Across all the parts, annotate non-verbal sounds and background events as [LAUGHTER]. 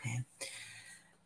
Okay.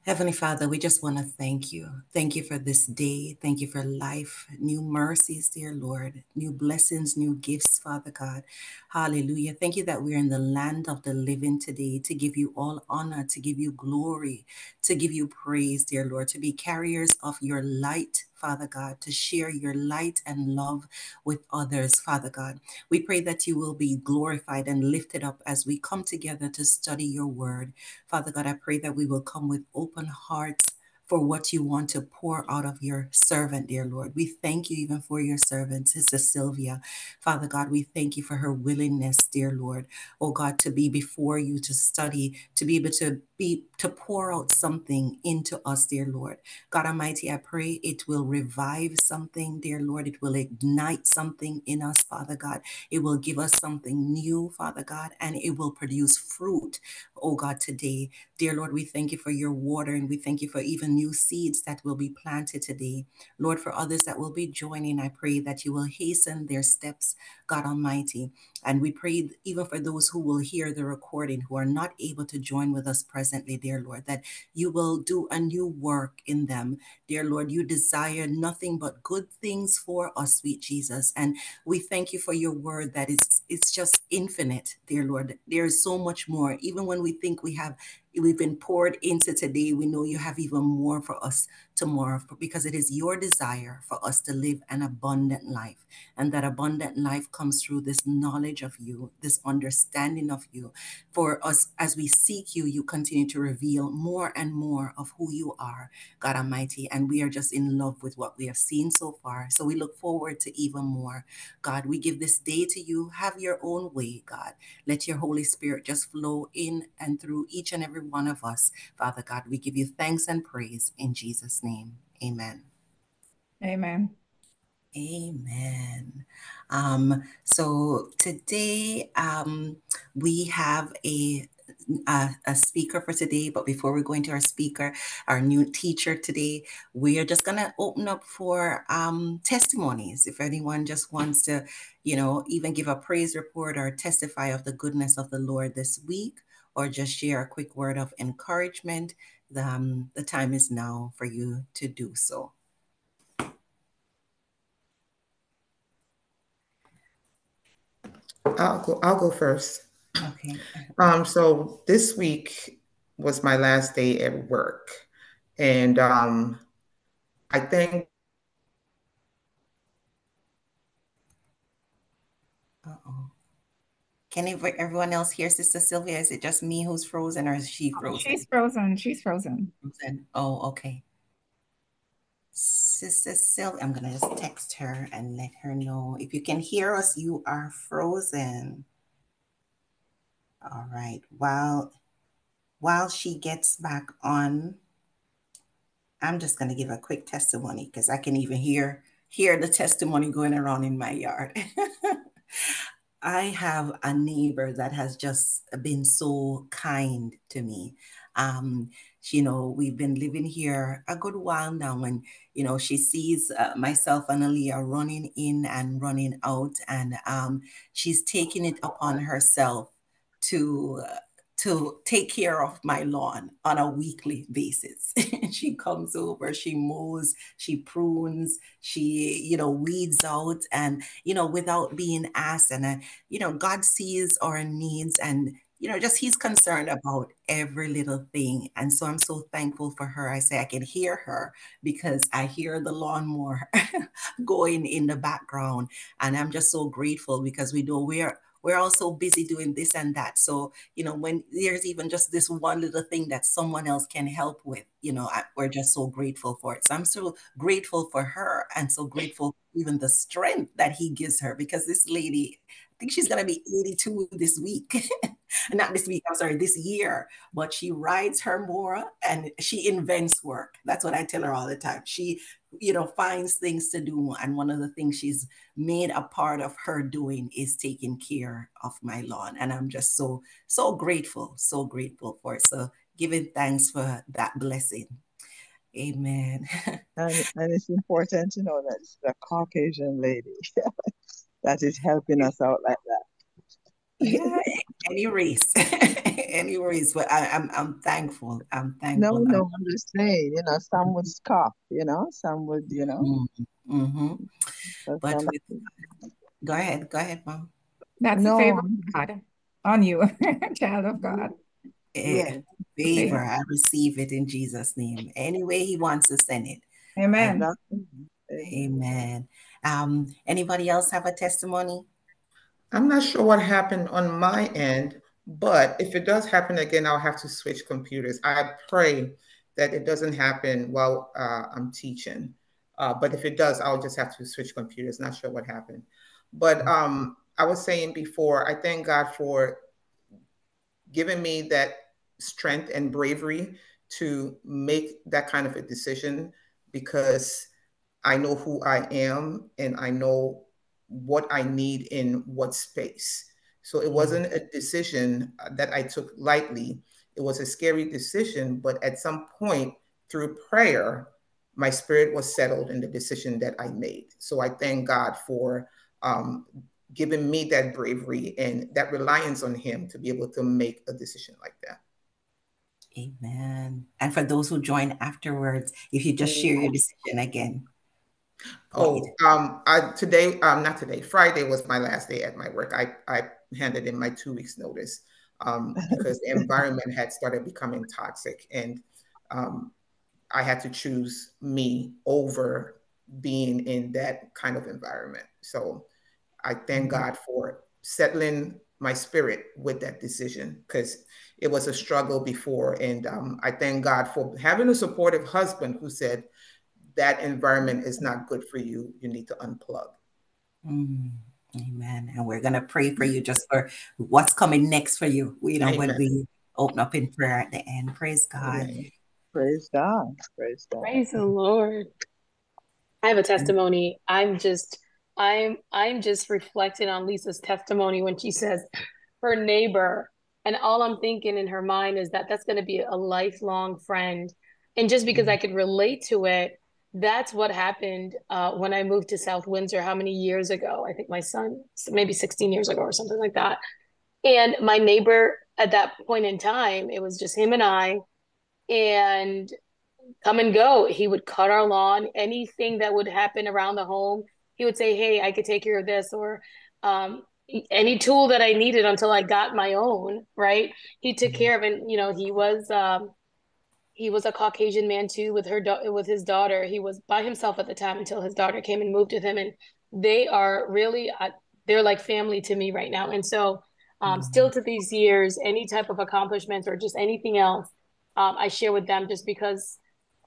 Heavenly Father, we just want to thank you. Thank you for this day. Thank you for life, new mercies, dear Lord, new blessings, new gifts, Father God. Hallelujah. Thank you that we're in the land of the living today to give you all honor, to give you glory, to give you praise, dear Lord, to be carriers of your light, Father God, to share your light and love with others, Father God. We pray that you will be glorified and lifted up as we come together to study your word. Father God, I pray that we will come with open hearts for what you want to pour out of your servant, dear Lord. We thank you even for your servant, Sister Sylvia. Father God, we thank you for her willingness, dear Lord, oh God, to be before you, to study, to be able to be to pour out something into us, dear Lord. God Almighty, I pray it will revive something, dear Lord. It will ignite something in us, Father God. It will give us something new, Father God, and it will produce fruit, oh God, today. Dear Lord, we thank you for your water and we thank you for even new seeds that will be planted today. Lord, for others that will be joining, I pray that you will hasten their steps, God Almighty. And we pray even for those who will hear the recording, who are not able to join with us presently, dear Lord, that you will do a new work in them. Dear Lord, you desire nothing but good things for us, sweet Jesus. And we thank you for your word that is it's just infinite, dear Lord. There is so much more. Even when we think we have we've been poured into today, we know you have even more for us tomorrow because it is your desire for us to live an abundant life. And that abundant life comes through this knowledge of you, this understanding of you. For us, as we seek you, you continue to reveal more and more of who you are, God Almighty. And we are just in love with what we have seen so far. So we look forward to even more. God, we give this day to you. Have your own way, God. Let your Holy Spirit just flow in and through each and every one of us. Father God, we give you thanks and praise in Jesus' name. Amen. Amen. Amen. Um, so today um, we have a, a, a speaker for today, but before we go into our speaker, our new teacher today, we are just going to open up for um, testimonies. If anyone just wants to, you know, even give a praise report or testify of the goodness of the Lord this week, or just share a quick word of encouragement, the, um, the time is now for you to do so. I'll go. I'll go first. Okay. Um. So this week was my last day at work, and um, I think. Uh oh. Can everyone else hear Sister Sylvia? Is it just me who's frozen or is she oh, frozen? She's frozen. She's frozen. frozen. Oh, okay. Sister Sylvia, I'm going to just text her and let her know. If you can hear us, you are frozen. All right. While, while she gets back on, I'm just going to give a quick testimony because I can even hear hear the testimony going around in my yard. [LAUGHS] I have a neighbor that has just been so kind to me. Um, you know, we've been living here a good while now, and you know, she sees uh, myself and Aaliyah running in and running out, and um, she's taking it upon herself to uh, to take care of my lawn on a weekly basis. [LAUGHS] she comes over, she mows, she prunes, she, you know, weeds out and, you know, without being asked. And, uh, you know, God sees our needs and, you know, just he's concerned about every little thing. And so I'm so thankful for her. I say I can hear her because I hear the lawnmower [LAUGHS] going in the background. And I'm just so grateful because we know we're we're all so busy doing this and that. So, you know, when there's even just this one little thing that someone else can help with, you know, I, we're just so grateful for it. So I'm so grateful for her and so grateful for even the strength that he gives her because this lady, I think she's going to be 82 this week. [LAUGHS] Not this week, I'm sorry, this year. But she rides her Mora and she invents work. That's what I tell her all the time. She you know, finds things to do. And one of the things she's made a part of her doing is taking care of my lawn. And I'm just so, so grateful, so grateful for it. So giving thanks for that blessing. Amen. [LAUGHS] and, and it's important to know that it's a Caucasian lady [LAUGHS] that is helping us out like that. Yeah, [LAUGHS] any race, [LAUGHS] any race. But I, am I'm, I'm thankful. I'm thankful. No, no, I'm just saying. You know, some would scoff. You know, some would. You know. Mm-hmm. But with, go ahead, go ahead, mom. That's no. the favor of God on you, [LAUGHS] child of God. Yeah, favor. I receive it in Jesus' name. Any way He wants to send it. Amen. Amen. Um, anybody else have a testimony? I'm not sure what happened on my end, but if it does happen again, I'll have to switch computers. I pray that it doesn't happen while uh, I'm teaching. Uh, but if it does, I'll just have to switch computers. Not sure what happened. But um, I was saying before, I thank God for giving me that strength and bravery to make that kind of a decision because I know who I am and I know what I need in what space. So it wasn't a decision that I took lightly. It was a scary decision, but at some point through prayer, my spirit was settled in the decision that I made. So I thank God for um, giving me that bravery and that reliance on Him to be able to make a decision like that. Amen. And for those who join afterwards, if you just share your decision again. Oh, um, I, today, um, not today, Friday was my last day at my work. I, I handed in my two weeks notice um, [LAUGHS] because the environment had started becoming toxic and um, I had to choose me over being in that kind of environment. So I thank mm-hmm. God for settling my spirit with that decision because it was a struggle before. And um, I thank God for having a supportive husband who said, that environment is not good for you. You need to unplug. Mm, amen. And we're going to pray for you just for what's coming next for you. You know, amen. when we open up in prayer at the end. Praise God. Amen. Praise God. Praise God. Praise the Lord. I have a testimony. I'm just I'm I'm just reflecting on Lisa's testimony when she says her neighbor and all I'm thinking in her mind is that that's going to be a lifelong friend. And just because I could relate to it, that's what happened uh, when I moved to South Windsor. How many years ago? I think my son, maybe 16 years ago or something like that. And my neighbor at that point in time, it was just him and I, and come and go. He would cut our lawn. Anything that would happen around the home, he would say, "Hey, I could take care of this," or um, any tool that I needed until I got my own. Right? He took mm-hmm. care of, and you know, he was. Um, he was a Caucasian man too with her do- with his daughter. He was by himself at the time until his daughter came and moved with him, and they are really uh, they're like family to me right now. And so, um, mm-hmm. still to these years, any type of accomplishments or just anything else, um, I share with them just because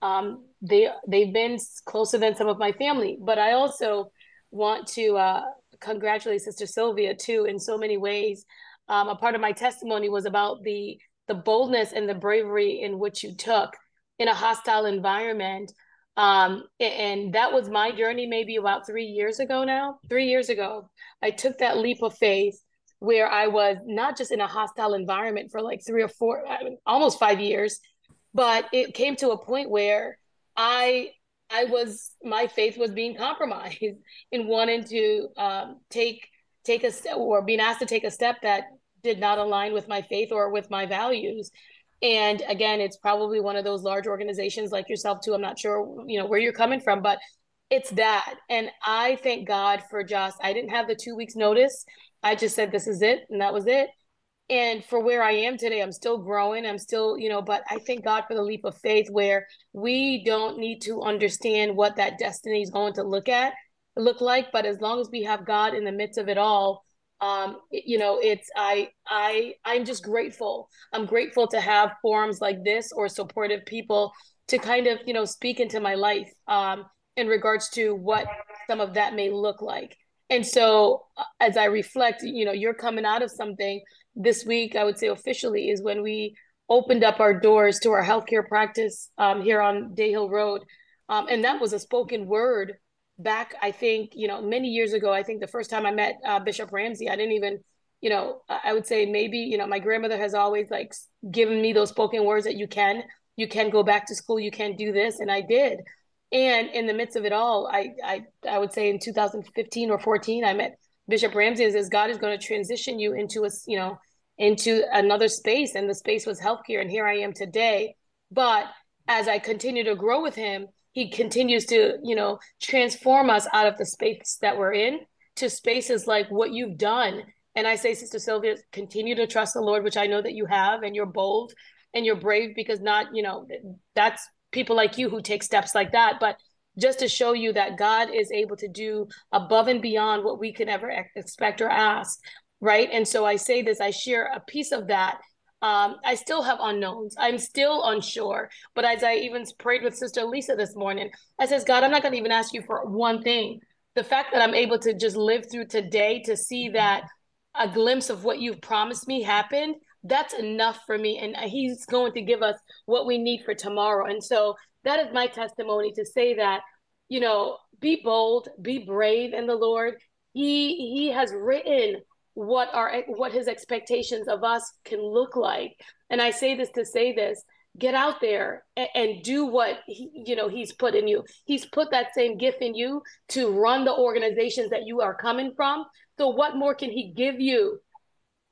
um, they they've been closer than some of my family. But I also want to uh, congratulate Sister Sylvia too in so many ways. Um, a part of my testimony was about the the boldness and the bravery in which you took in a hostile environment. Um, and that was my journey maybe about three years ago now. Three years ago, I took that leap of faith where I was not just in a hostile environment for like three or four, almost five years, but it came to a point where I I was my faith was being compromised [LAUGHS] in wanting to um, take take a step or being asked to take a step that did not align with my faith or with my values. And again it's probably one of those large organizations like yourself too. I'm not sure you know where you're coming from but it's that. And i thank god for just i didn't have the two weeks notice. I just said this is it and that was it. And for where i am today i'm still growing. I'm still you know but i thank god for the leap of faith where we don't need to understand what that destiny is going to look at look like. But as long as we have god in the midst of it all um you know it's i i i'm just grateful. I'm grateful to have forums like this or supportive people to kind of you know speak into my life um in regards to what some of that may look like. And so uh, as i reflect you know you're coming out of something this week i would say officially is when we opened up our doors to our healthcare practice um, here on day hill road. Um, and that was a spoken word back, I think, you know, many years ago, I think the first time I met uh, Bishop Ramsey, I didn't even, you know, I would say maybe, you know, my grandmother has always like given me those spoken words that you can, you can go back to school, you can do this. And I did. And in the midst of it all, I, I, I would say in 2015 or 14, I met Bishop Ramsey says God is going to transition you into a, you know, into another space. And the space was healthcare. And here I am today. But as I continue to grow with him, he continues to, you know, transform us out of the space that we're in to spaces like what you've done. And I say, Sister Sylvia, continue to trust the Lord, which I know that you have, and you're bold and you're brave because not, you know, that's people like you who take steps like that. But just to show you that God is able to do above and beyond what we can ever expect or ask. Right. And so I say this, I share a piece of that. Um, I still have unknowns. I'm still unsure. But as I even prayed with Sister Lisa this morning, I says, God, I'm not going to even ask you for one thing. The fact that I'm able to just live through today to see that a glimpse of what you've promised me happened that's enough for me and he's going to give us what we need for tomorrow and so that is my testimony to say that you know be bold be brave in the lord he he has written what our what his expectations of us can look like. And i say this to say this get out there and, and do what he, you know he's put in you. He's put that same gift in you to run the organizations that you are coming from. So what more can he give you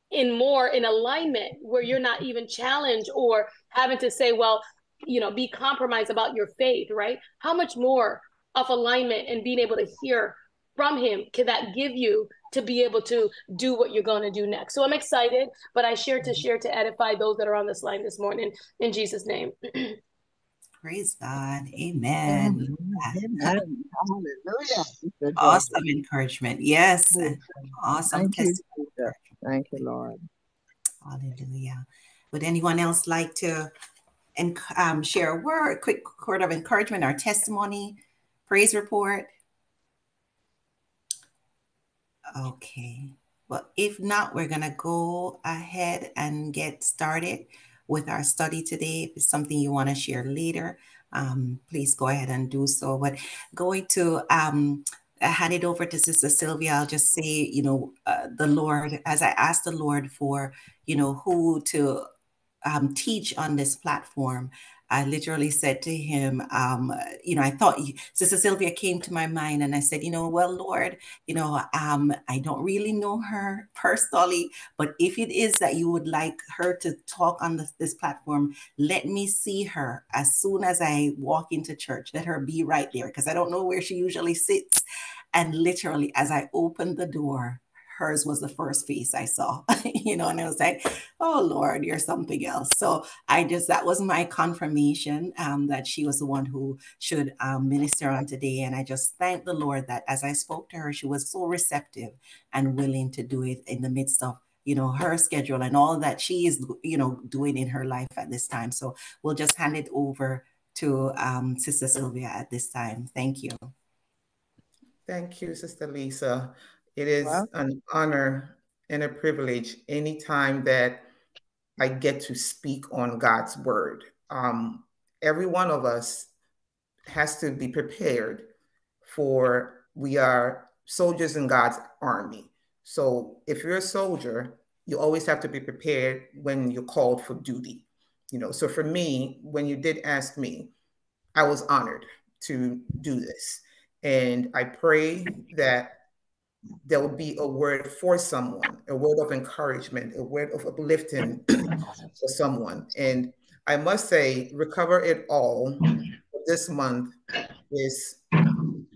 in more in alignment where you're not even challenged or having to say well you know be compromised about your faith right? How much more of alignment and being able to hear from him can that give you to be able to do what you're going to do next so i'm excited but i share to share to edify those that are on this line this morning in jesus name [CLEARS THROAT] Praise God. Amen. Amen. Hallelujah. Awesome encouragement. Yes. Awesome Thank you, Thank you, Lord. Hallelujah. Would anyone else like to and um, share a word, quick word of encouragement, or testimony, praise report? Okay. Well, if not, we're going to go ahead and get started with our study today. If it's something you want to share later, um, please go ahead and do so. But going to um, hand it over to Sister Sylvia, I'll just say, you know, uh, the Lord, as I asked the Lord for, you know, who to um, teach on this platform, I literally said to him, um, you know, I thought Sister Sylvia came to my mind, and I said, you know, well, Lord, you know, um, I don't really know her personally, but if it is that you would like her to talk on this, this platform, let me see her as soon as I walk into church. Let her be right there because I don't know where she usually sits. And literally, as I opened the door, hers was the first face I saw, [LAUGHS] you know, and I was like, oh Lord, you're something else. So I just, that was my confirmation um, that she was the one who should um, minister on today. And I just thank the Lord that as I spoke to her, she was so receptive and willing to do it in the midst of you know her schedule and all that she is you know doing in her life at this time so we'll just hand it over to um, sister sylvia at this time thank you thank you sister lisa it is an honor and a privilege anytime that I get to speak on God's word. Um, every one of us has to be prepared for we are soldiers in God's army. So if you're a soldier, you always have to be prepared when you're called for duty. You know, so for me, when you did ask me, I was honored to do this. And I pray that there will be a word for someone, a word of encouragement, a word of uplifting [CLEARS THROAT] for someone. And I must say, Recover It All this month is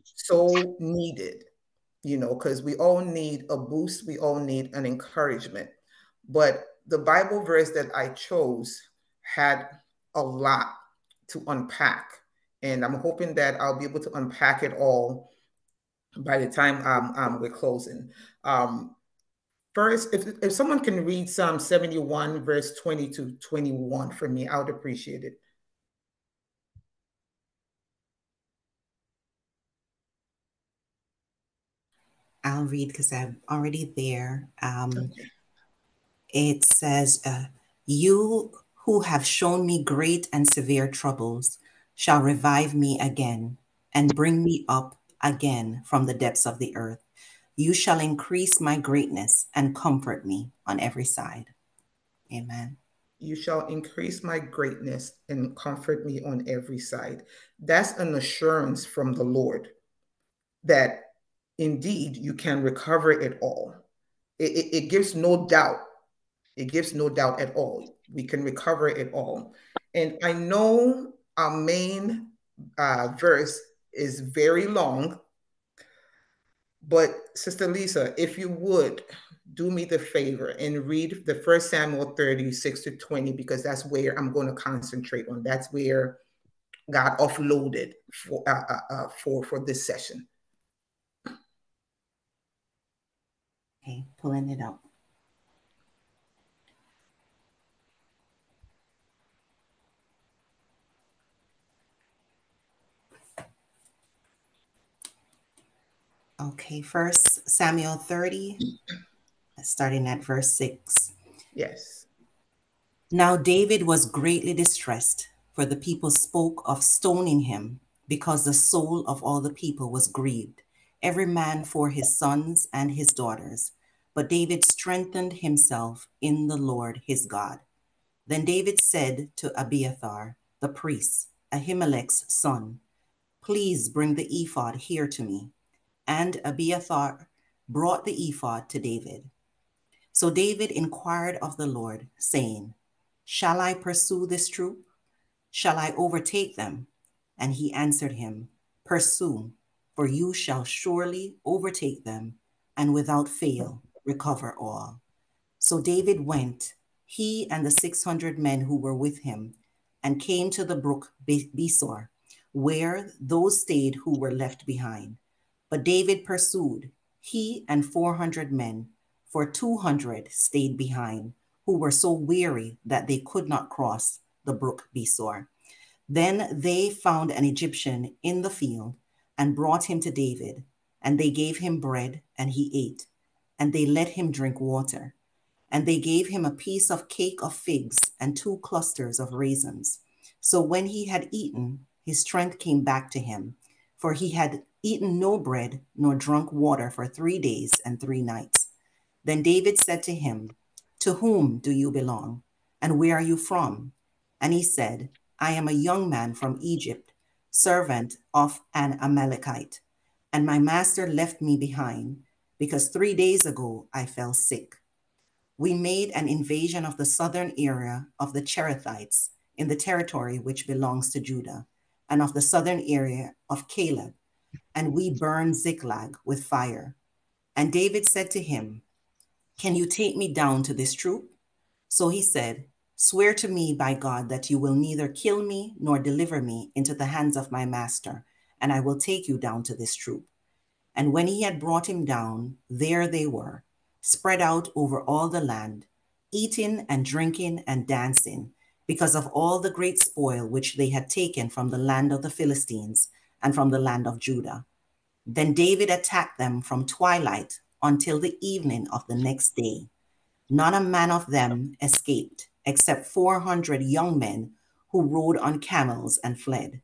so needed, you know, because we all need a boost, we all need an encouragement. But the Bible verse that I chose had a lot to unpack. And I'm hoping that I'll be able to unpack it all by the time um, um, we're closing. Um, first, if, if someone can read Psalm 71, verse 20 to 21 for me, I would appreciate it. I'll read because I'm already there. Um, okay. It says, uh, You who have shown me great and severe troubles shall revive me again and bring me up again from the depths of the earth. You shall increase my greatness and comfort me on every side. Amen. You shall increase my greatness and comfort me on every side. That's an assurance from the Lord that indeed you can recover it all. It, it, it, gives no doubt. It gives no doubt at all. We can recover it all. And I know our main uh, verse is very long, but Sister Lisa, if you would do me the favor and read the first Samuel 36 to 20, because that's where I'm going to concentrate on. That's where God offloaded for uh, uh, uh for for this session. Okay, pulling it up. Okay, first Samuel 30, starting at verse 6. Yes. Now David was greatly distressed, for the people spoke of stoning him, because the soul of all the people was grieved, every man for his sons and his daughters. But David strengthened himself in the Lord his God. Then David said to Abiathar, the priest, Ahimelech's son, Please bring the ephod here to me. And Abiathar brought the ephod to David. So David inquired of the Lord, saying, Shall I pursue this troop? Shall I overtake them? And he answered him, Pursue, for you shall surely overtake them, and without fail recover all. So David went, he and the 600 men who were with him, and came to the brook Besor, where those stayed who were left behind. But David pursued, he and 400 men, for 200 stayed behind, who were so weary that they could not cross the brook Besor. Then they found an Egyptian in the field and brought him to David, and they gave him bread, and he ate and they let him drink water. And they gave him a piece of cake of figs and two clusters of raisins. So when he had eaten, his strength came back to him, for he had eaten no bread nor drunk water for three days and three nights. Then David said to him, To whom do you belong? And where are you from? And he said, I am a young man from Egypt, servant of an Amalekite. And my master left me behind because three days ago I fell sick. We made an invasion of the southern area of the Cherethites in the territory which belongs to Judah, and of the southern area of Caleb, and we burned Ziklag with fire. And David said to him, Can you take me down to this troop? So he said, Swear to me by God that you will neither kill me nor deliver me into the hands of my master, and I will take you down to this troop. And when he had brought him down, there they were, spread out over all the land, eating and drinking and dancing, because of all the great spoil which they had taken from the land of the Philistines and from the land of Judah. Then David attacked them from twilight until the evening of the next day. Not a man of them escaped, except 400 young men who rode on camels and fled.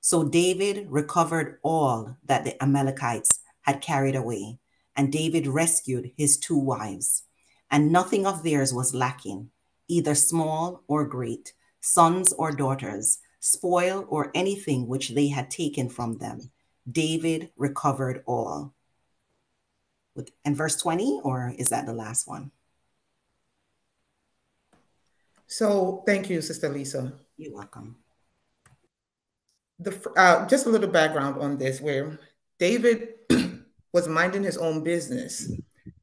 So David recovered all that the Amalekites had carried away, and David rescued his two wives. And nothing of theirs was lacking, either small or great, sons or daughters, spoil or anything which they had taken from them. David recovered all. And verse 20, or is that the last one? So thank you, Sister Lisa. You're welcome. The, uh, just a little background on this, where David [CLEARS THROAT] was minding his own business,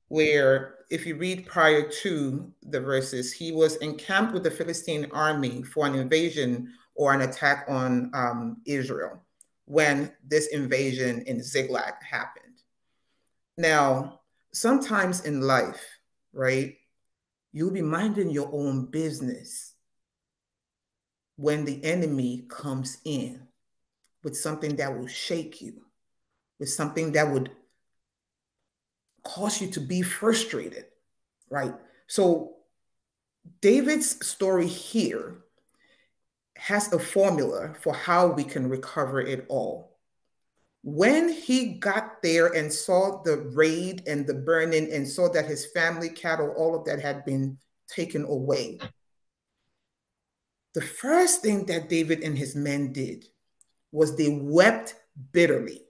where if you read prior to the verses, he was encamped with the Philistine army for an invasion or an attack on um, Israel when this invasion in Ziklag happened. Now, sometimes in life, right, you'll be minding your own business when the enemy comes in with something that will shake you, with something that would cause you to be frustrated, right? So, David's story here has a formula for how we can recover it all. When he got there and saw the raid and the burning and saw that his family, cattle, all of that had been taken away, the first thing that David and his men did was they wept bitterly.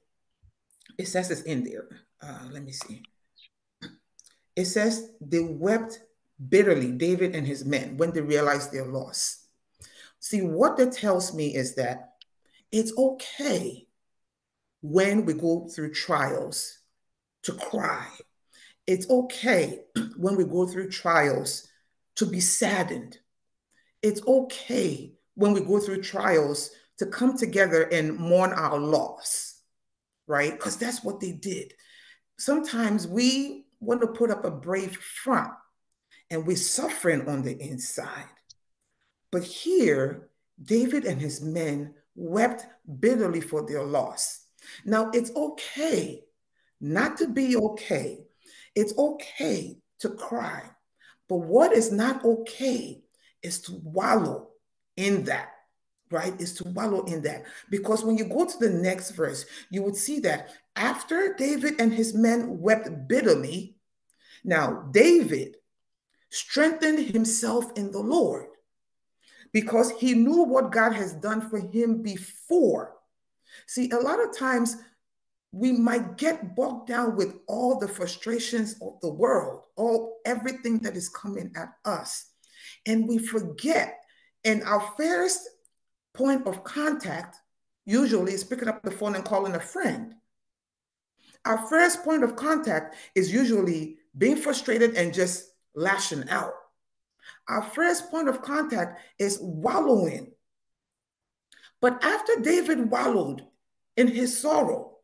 It says this in there uh, let me see. It says they wept bitterly, David and his men, when they realized their loss. See, what that tells me is that it's okay when we go through trials to cry. It's okay [CLEARS THROAT] when we go through trials to be saddened. It's okay when we go through trials to come together and mourn our loss, right? Because that's what they did. Sometimes we want to put up a brave front and we're suffering on the inside. But here, David and his men wept bitterly for their loss. Now, it's okay not to be okay. It's okay to cry. But what is not okay is to wallow in that, right? Is to wallow in that. Because when you go to the next verse, you would see that after David and his men wept bitterly, now David strengthened himself in the Lord because he knew what God has done for him before. See, a lot of times we might get bogged down with all the frustrations of the world, all everything that is coming at us. And we forget. And our first point of contact usually is picking up the phone and calling a friend. Our first point of contact is usually being frustrated and just lashing out. Our first point of contact is wallowing. But after David wallowed in his sorrow,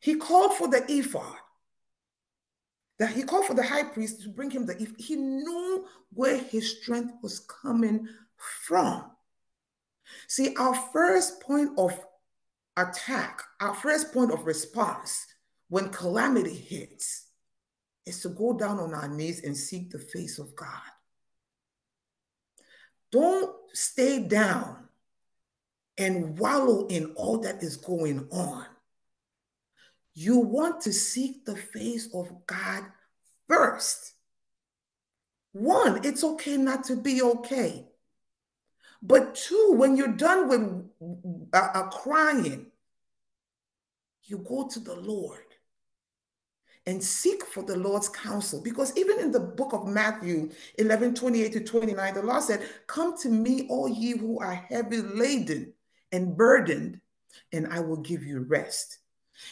he called for the ephod. That he called for the high priest to bring him the ephod. He knew where his strength was coming from. See, our first point of attack, our first point of response when calamity hits is to go down on our knees and seek the face of God. Don't stay down and wallow in all that is going on. You want to seek the face of God first. One, it's okay not to be okay. But two, when you're done with uh, uh, crying, you go to the Lord and seek for the Lord's counsel. Because even in the book of Matthew 11 28 to 29, the Lord said, Come to me, all ye who are heavy laden and burdened, and I will give you rest.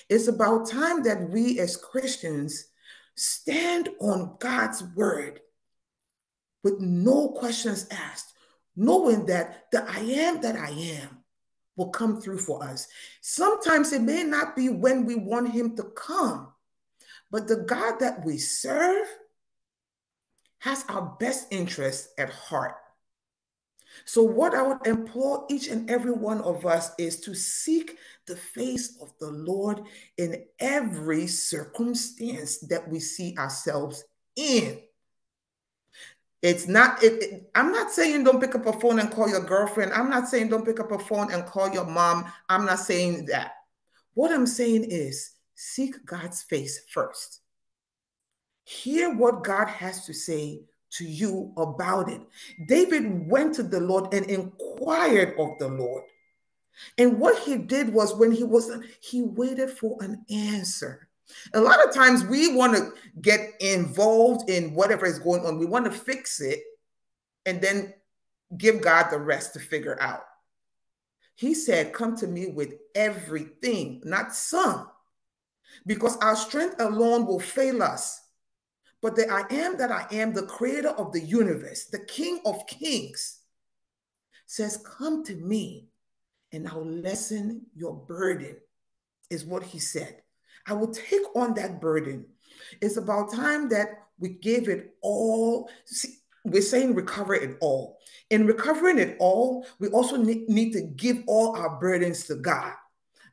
It's about time that we as Christians stand on God's word with no questions asked, knowing that the I am that I am will come through for us. Sometimes it may not be when we want him to come, but the God that we serve has our best interest at heart. So, what I would implore each and every one of us is to seek the face of the Lord in every circumstance that we see ourselves in. It's not, it, it, I'm not saying don't pick up a phone and call your girlfriend. I'm not saying don't pick up a phone and call your mom. I'm not saying that. What I'm saying is seek God's face first. Hear what God has to say to you about it. David went to the Lord and inquired of the Lord. And what he did was when he was, he waited for an answer. A lot of times we want to get involved in whatever is going on. We want to fix it and then give God the rest to figure out. He said, Come to me with everything, not some because our strength alone will fail us. But the I am that I am, the creator of the universe, the king of kings, says, Come to me and I'll lessen your burden, is what he said. I will take on that burden. It's about time that we give it all. See, we're saying recover it all. In recovering it all, we also need to give all our burdens to God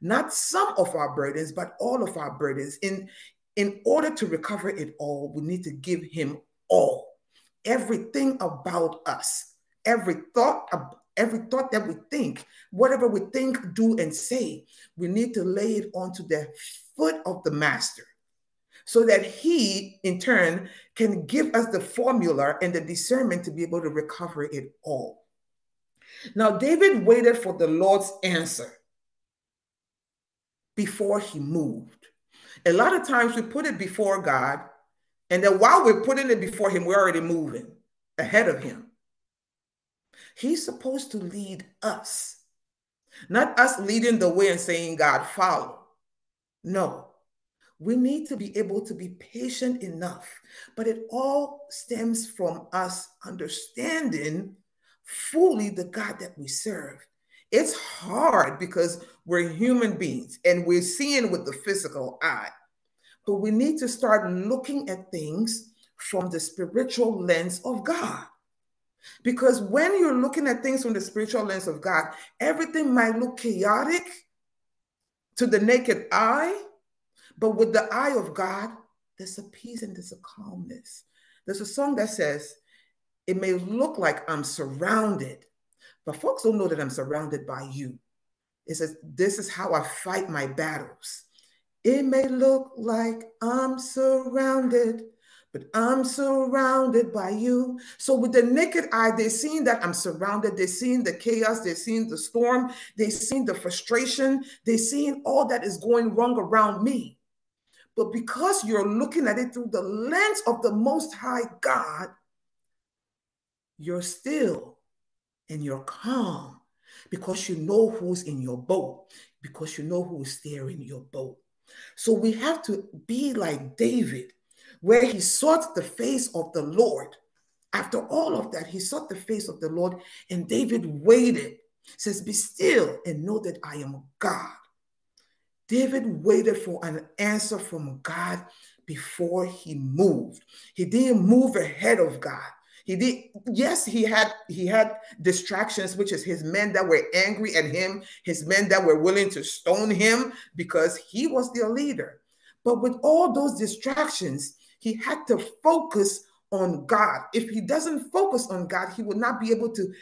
not some of our burdens, but all of our burdens. In, in order to recover it all, we need to give Him all. Everything about us, every thought, every thought that we think, whatever we think, do, and say, we need to lay it onto the foot of the Master so that he in turn can give us the formula and the discernment to be able to recover it all. Now, David waited for the Lord's answer before he moved. A lot of times we put it before God, and then while we're putting it before Him, we're already moving ahead of Him. He's supposed to lead us, not us leading the way and saying, God, follow. No, we need to be able to be patient enough, but it all stems from us understanding fully the God that we serve. It's hard because we're human beings and we're seeing with the physical eye. But we need to start looking at things from the spiritual lens of God. Because when you're looking at things from the spiritual lens of God, everything might look chaotic to the naked eye, but with the eye of God, there's a peace and there's a calmness. There's a song that says, It may look like I'm surrounded, but folks don't know that I'm surrounded by you. It says, This is how I fight my battles. It may look like I'm surrounded, but I'm surrounded by you. So, with the naked eye, they're seeing that I'm surrounded. They're seeing the chaos. They're seeing the storm. They're seeing the frustration. They're seeing all that is going wrong around me. But because you're looking at it through the lens of the Most High God, you're still and you're calm because you know who's in your boat, because you know who's steering your boat. So we have to be like David, where he sought the face of the Lord. After all of that, he sought the face of the Lord, and David waited. Says, Be still and know that I am God. David waited for an answer from God before he moved. He didn't move ahead of God. He did, yes, he had he had distractions, which is his men that were angry at him, his men that were willing to stone him because he was their leader. But with all those distractions, he had to focus on God. If he doesn't focus on God, he will not be able to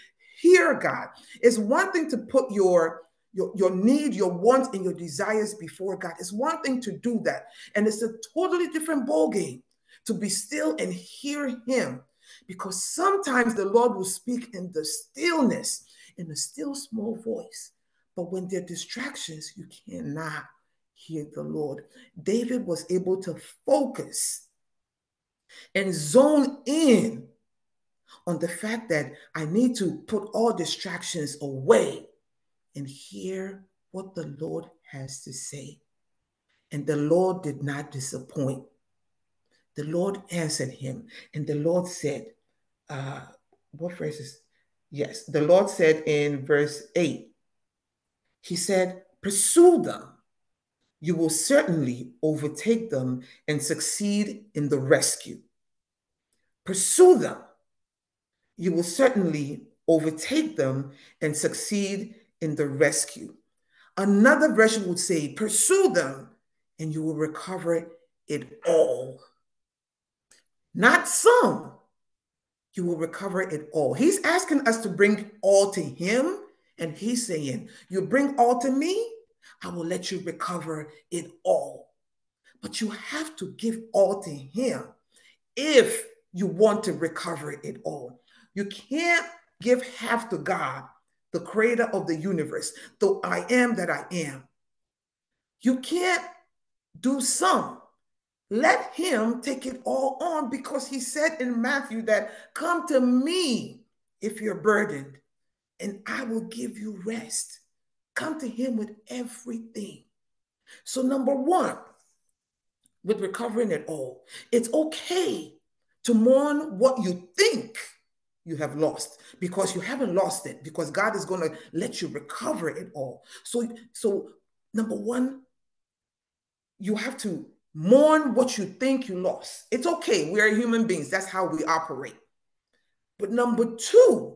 hear God. It's one thing to put your your, your need, your wants, and your desires before God. It's one thing to do that. And it's a totally different ballgame to be still and hear him because sometimes the Lord will speak in the stillness, in a still small voice. But when there are distractions, you cannot hear the Lord. David was able to focus and zone in on the fact that I need to put all distractions away and hear what the Lord has to say. And the Lord did not disappoint. The Lord answered him, and the Lord said, uh, what phrases? Yes, the Lord said in verse 8, He said, Pursue them. You will certainly overtake them and succeed in the rescue. Pursue them. You will certainly overtake them and succeed in the rescue. Another version would say, Pursue them and you will recover it all. Not some, you will recover it all. He's asking us to bring all to Him, and He's saying, You bring all to me, I will let you recover it all. But you have to give all to Him if you want to recover it all. You can't give half to God, the creator of the universe, though I am that I am. You can't do some let him take it all on because he said in Matthew that come to me if you're burdened and I will give you rest. Come to him with everything. So, number one, with recovering it all, it's okay to mourn what you think you have lost because you haven't lost it because God is going to let you recover it all. So, so number one, you have to Mourn what you think you lost. It's okay. We are human beings. That's how we operate. But number two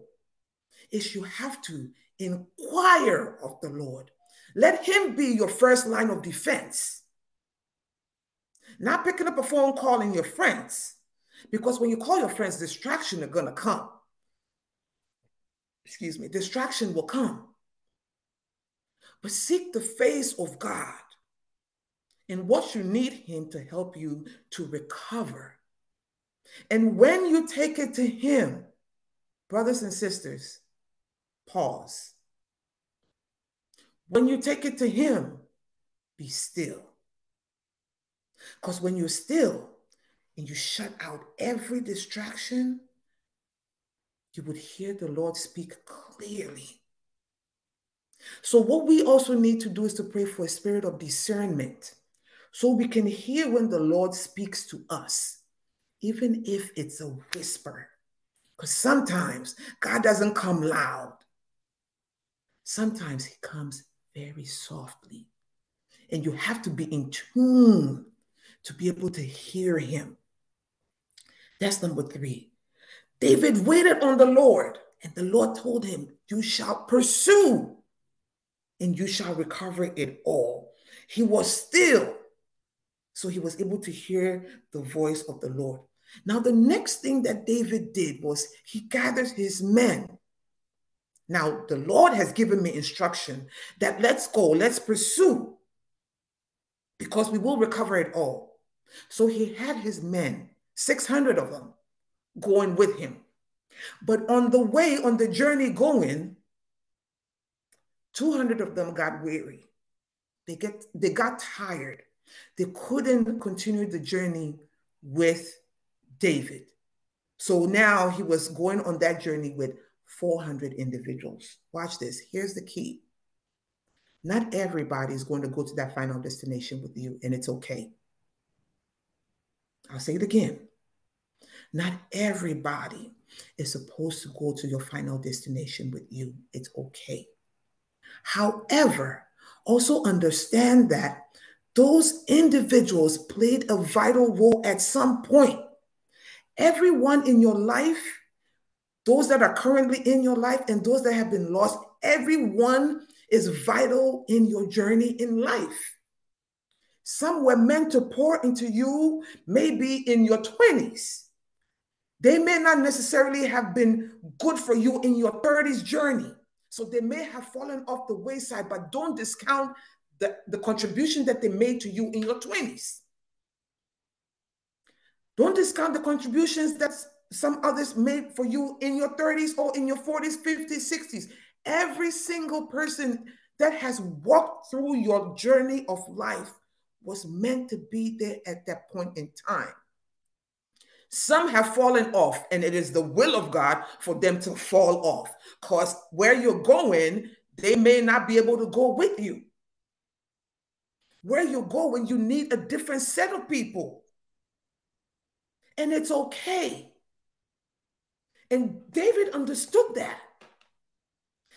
is you have to inquire of the Lord. Let Him be your first line of defense. Not picking up a phone calling your friends, because when you call your friends, distraction are going to come. Excuse me, distraction will come. But seek the face of God and what you need Him to help you to recover. And when you take it to Him, brothers and sisters, pause. When you take it to Him, be still. Because when you're still and you shut out every distraction, you would hear the Lord speak clearly. So, what we also need to do is to pray for a spirit of discernment so we can hear when the Lord speaks to us, even if it's a whisper. Because sometimes God doesn't come loud, sometimes He comes very softly. And you have to be in tune to be able to hear Him. That's number three. David waited on the Lord, and the Lord told him, You shall pursue and you shall recover it all. He was still, so he was able to hear the voice of the Lord. Now, the next thing that David did was he gathered his men. Now, the Lord has given me instruction that let's go, let's pursue, because we will recover it all. So he had his men, 600 of them, going with him. But on the way, on the journey going, 200 of them got weary. They get they got tired. They couldn't continue the journey with David. So now he was going on that journey with 400 individuals. Watch this. Here's the key. Not everybody is going to go to that final destination with you, and it's okay. I'll say it again. Not everybody is supposed to go to your final destination with you. It's okay. However, also understand that those individuals played a vital role at some point. Everyone in your life, those that are currently in your life and those that have been lost, everyone is vital in your journey in life. Some were meant to pour into you maybe in your 20s. They may not necessarily have been good for you in your 30s journey. So they may have fallen off the wayside, but don't discount the, the contribution that they made to you in your 20s. Don't discount the contributions that some others made for you in your 30s or in your 40s, 50s, 60s. Every single person that has walked through your journey of life was meant to be there at that point in time. Some have fallen off, and it is the will of God for them to fall off. Because where you're going, they may not be able to go with you. Where you go going, you need a different set of people. And it's okay. And David understood that.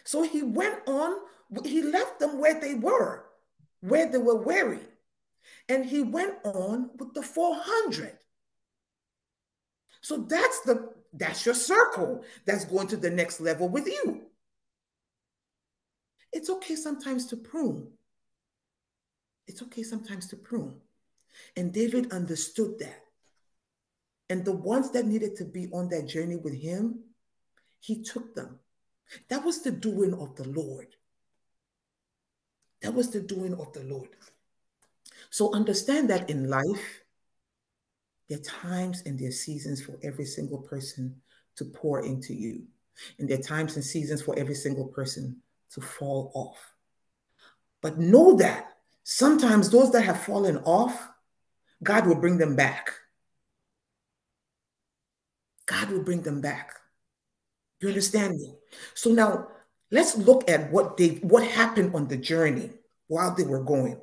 So he went on, he left them where they were, where they were weary. And he went on with the 400. So that's the that's your circle that's going to the next level with you. It's okay sometimes to prune. It's okay sometimes to prune. And David understood that. And the ones that needed to be on that journey with him, he took them. That was the doing of the Lord. That was the doing of the Lord. So understand that in life, there are times and there are seasons for every single person to pour into you. And there are times and seasons for every single person to fall off. But know that sometimes those that have fallen off, God will bring them back. God will bring them back. You understand me? So now let's look at what they what happened on the journey while they were going.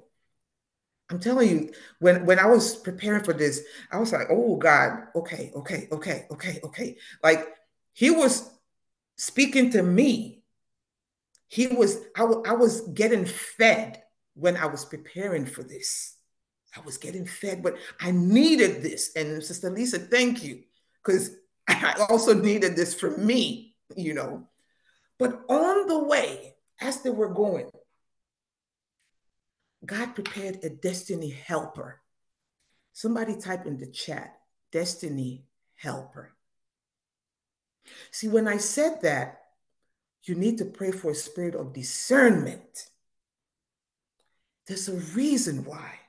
I'm telling you, when when I was preparing for this, I was like, oh God, okay, okay, okay, okay, okay. Like he was speaking to me. He was, I, I was getting fed when I was preparing for this. I was getting fed, but I needed this. And Sister Lisa, thank you. Because [LAUGHS] I also needed this for me, you know. But on the way, as they were going, God prepared a destiny helper. Somebody type in the chat, destiny helper. See, when I said that, you need to pray for a spirit of discernment. There's a reason why.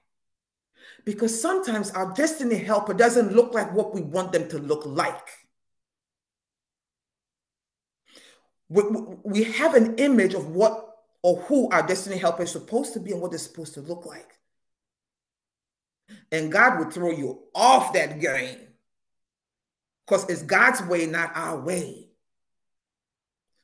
Because sometimes our destiny helper doesn't look like what we want them to look like. We, we have an image of what or who our destiny helper is supposed to be and what they're supposed to look like. And God will throw you off that game because it's God's way, not our way.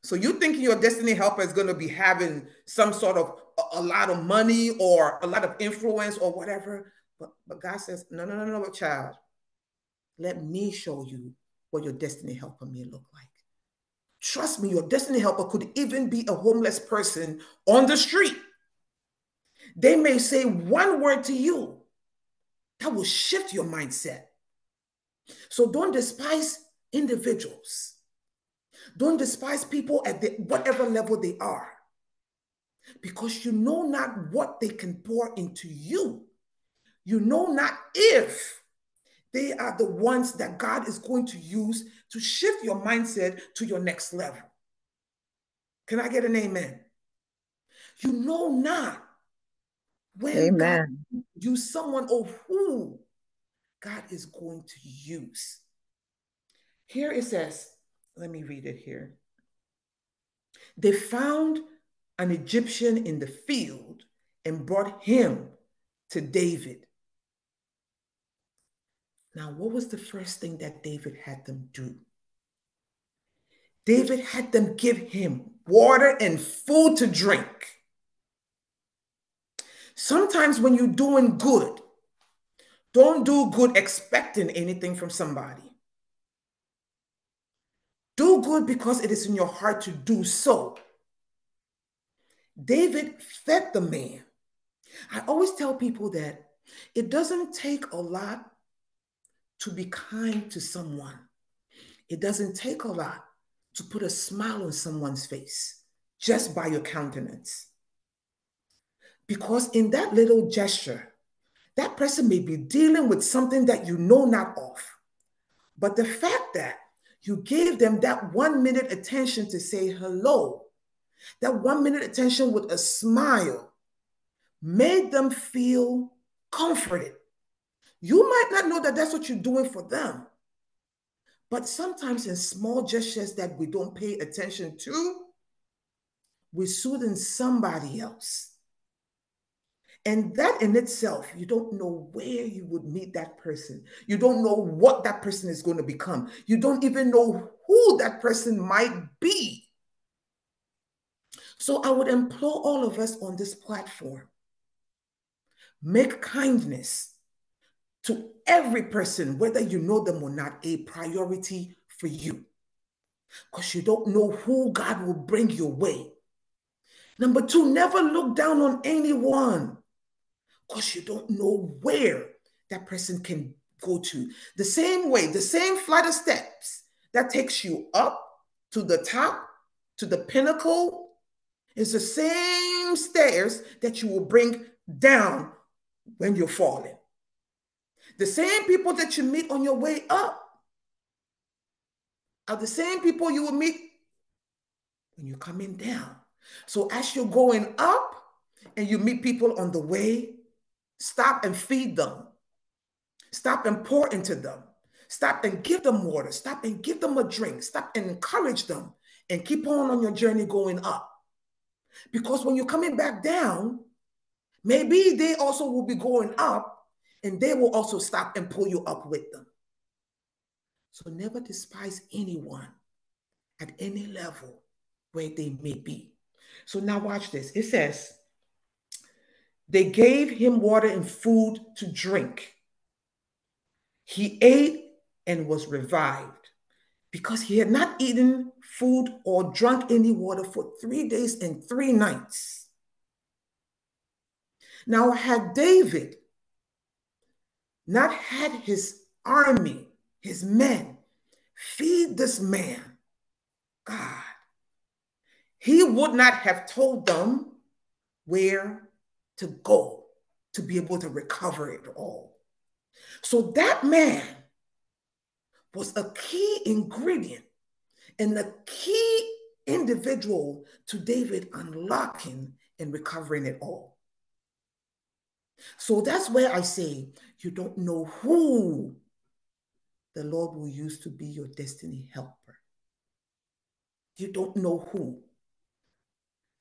So you thinking your destiny helper is going to be having some sort of a, lot of money or a lot of influence or whatever. But, but God says, no, no, no, no, child. Let me show you what your destiny helper may look like. Trust me, your destiny helper could even be a homeless person on the street. They may say one word to you that will shift your mindset. So don't despise individuals. Don't despise people at the, whatever level they are, because you know not what they can pour into you. You know not if they are the ones that God is going to use to shift your mindset to your next level. Can I get an amen? You know not when amen. God use someone or who God is going to use. Here it says, let me read it here. They found an Egyptian in the field and brought him to David. Now, what was the first thing that David had them do? David had them give him water and food to drink. Sometimes when you're doing good, don't do good expecting anything from somebody. Do good because it is in your heart to do so. David fed the man. I always tell people that it doesn't take a lot to be kind to someone. It doesn't take a lot to put a smile on someone's face just by your countenance. Because in that little gesture, that person may be dealing with something that you know not of. But the fact that you gave them that one minute attention to say hello, that one minute attention with a smile made them feel comforted. You might not know that that's what you're doing for them. But sometimes in small gestures that we don't pay attention to, we're soothing somebody else. And that in itself, you don't know where you would meet that person. You don't know what that person is going to become. You don't even know who that person might be. So I would implore all of us on this platform make kindness to every person, whether you know them or not, a priority for you. Because you don't know who God will bring your way. Number two, never look down on anyone because you don't know where that person can go to. The same way, the same flight of steps that takes you up to the top, to the pinnacle, is the same stairs that you will bring down when you're falling. The same people that you meet on your way up are the same people you will meet when you're coming down. So as you're going up and you meet people on the way, Stop and feed them. Stop and pour into them. Stop and give them water. Stop and give them a drink. Stop and encourage them and keep on on your journey going up. Because when you're coming back down, maybe they also will be going up and they will also stop and pull you up with them. So never despise anyone at any level where they may be. So now watch this. It says, they gave him water and food to drink. He ate and was revived because he had not eaten food or drunk any water for three days and three nights. Now, had David not had his army, his men, feed this man, God, he would not have told them where to go to be able to recover it all. So that man was a key ingredient and the key individual to David unlocking and recovering it all. So that's where I say you don't know who the Lord will use to be your destiny helper. You don't know who.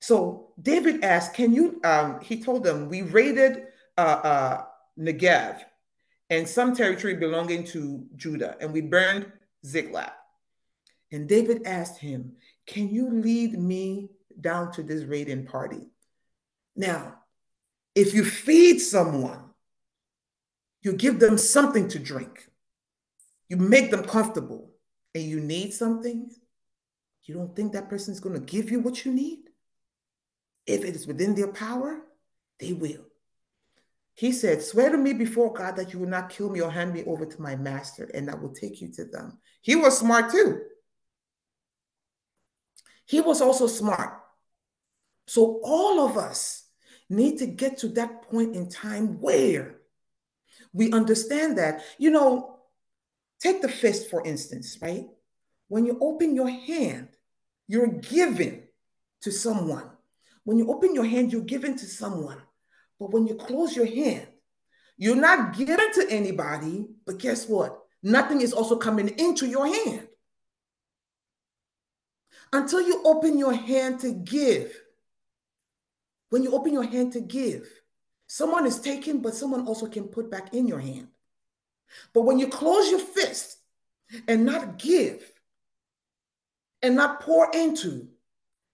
So David asked, "Can you?" Um, he told them, "We raided uh, uh, Negev and some territory belonging to Judah, and we burned Ziklag. And David asked him, Can you lead me down to this raiding party? Now, if you feed someone, you give them something to drink, you make them comfortable, and you need something, you don't think that person is going to give you what you need? If it is within their power, they will. He said, Swear to me before God that you will not kill me or hand me over to my master, and I will take you to them. He was smart too. He was also smart. So, all of us need to get to that point in time where we understand that, you know, take the fist, for instance, right? When you open your hand, you're giving to someone. When you open your hand, you're giving to someone. But when you close your hand, you're not giving to anybody, but guess what? Nothing is also coming into your hand. Until you open your hand to give. When you open your hand to give, someone is taking, but someone also can put back in your hand. But when you close your fist and not give and not pour into,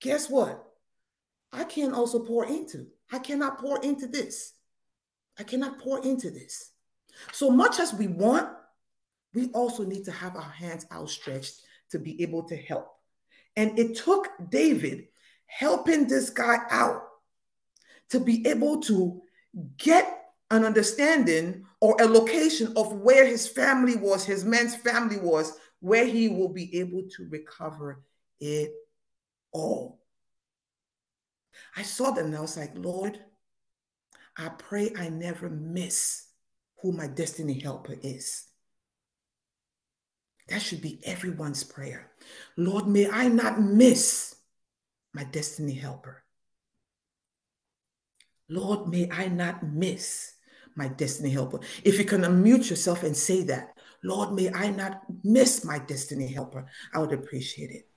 guess what? I can also pour into. I cannot pour into this. I cannot pour into this. So much as we want, we also need to have our hands outstretched to be able to help. And it took David helping this guy out to be able to get an understanding or a location of where his family was, his men's family was, where he will be able to recover it all. I saw them and I was like, Lord, I pray I never miss who my destiny helper is. That should be everyone's prayer. Lord, may I not miss my destiny helper. Lord, may I not miss my destiny helper. If you can unmute yourself and say that, Lord, may I not miss my destiny helper, I would appreciate it.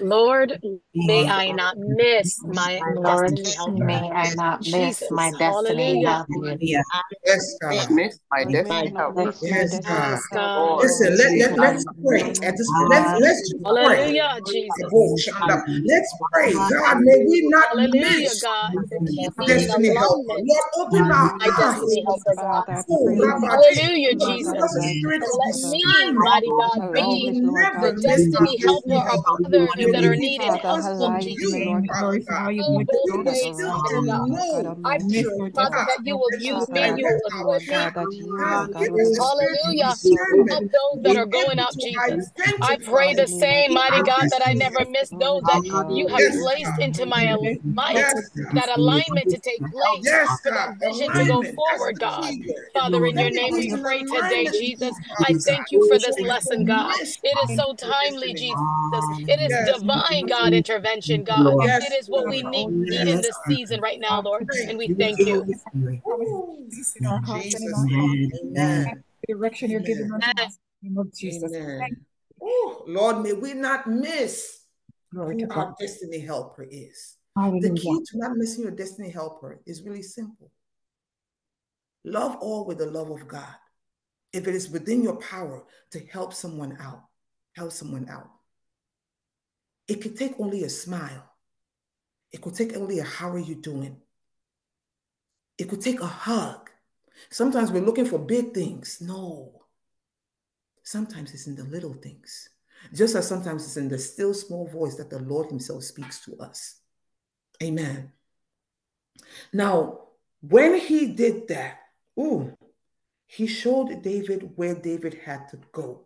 Lord, may I not miss my Lord, destiny may I not miss Jesus, my destiny hallelujah. helper. Yes, God. Miss my destiny helper. Yes, God. God. Listen, let, let, let's pray. At this, let's, let's pray. Hallelujah, Jesus. Oh, let's pray. God, may we not Hallelujah, miss God. To keep me in destiny helper. alignment. Lord, open our My eyes. destiny helper, God. Father, I Oh, pray Rabbi, Hallelujah, give Jesus. us a spirit To of let me, discernment. mighty God, that Allow we be me, will Lord never God, the to miss our destiny helper destiny of helper. others May that are needed. needing Father, help focused from on allow me, Jesus. you, Father God. allow you, Lord May God, we God, be that thank you, still mighty arise, and God. Lord God know I that Father, that you will use me, you will you, equip me. God, path. that you, God, Lord God, give will us the help spirit of Hallelujah. Help those that are going out, Jesus. I pray the In the name of same, mighty God, that I never miss those that you have placed into my life, that alignment to take place, for that vision to go forward, God. Father, in your name we pray today, you, Jesus. I thank you for this lesson, God. It is so timely, Jesus. It is divine, God, intervention, God. It yes, is what we Lord. need, need in Yes, this season right now, Lord. And we thank you. Ooh, peace in our hearts and in Jesus' our hearts. name. Amen. Direction you're giving us. In the name of Jesus. Thank Amen. Ooh, Lord, may we not miss Glory who our destiny helper is. The key to not missing your destiny helper is really simple. Love all with the love of God. If it is within your power to help someone out, help someone out. It could take only a smile. It could take only a how are you doing? It could take a hug. Sometimes we're looking for big things. No. Sometimes it's in the little things. Just as sometimes it's in the still small voice that the Lord Himself speaks to us. Amen. Now, when he did that, ooh, he showed David where David had to go.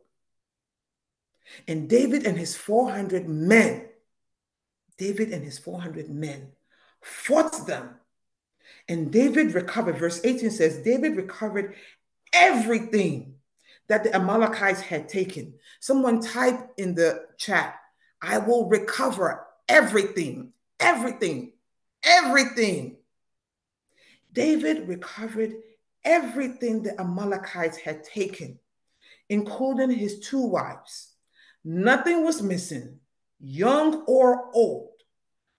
And David and his 400 men, David and his 400 men fought them. And David recovered. Verse 18 says, David recovered everything that the Amalekites had taken. Someone type in the chat, I will recover everything, everything, everything. David recovered everything the Amalekites had taken, including his two wives. Nothing was missing, young or old,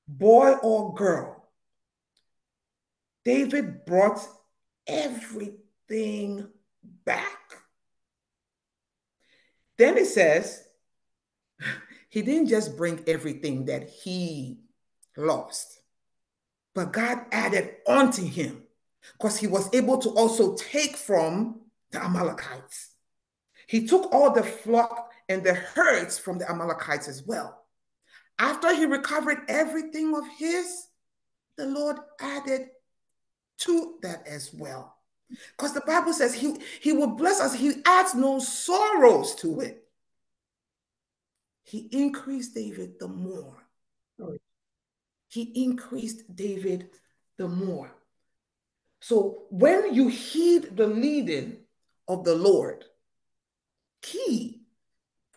boy or girl. David brought everything back. Then it says, [LAUGHS] he didn't just bring everything that he lost, but God added onto him because he was able to also take from the Amalekites. He took all the flock and the herds from the Amalekites as well. After he recovered everything of his, the Lord added to that as well. Because the Bible says he, he will bless us, he adds no sorrows to it. He increased David the more. He increased David the more. So when you heed the leading of the Lord, key,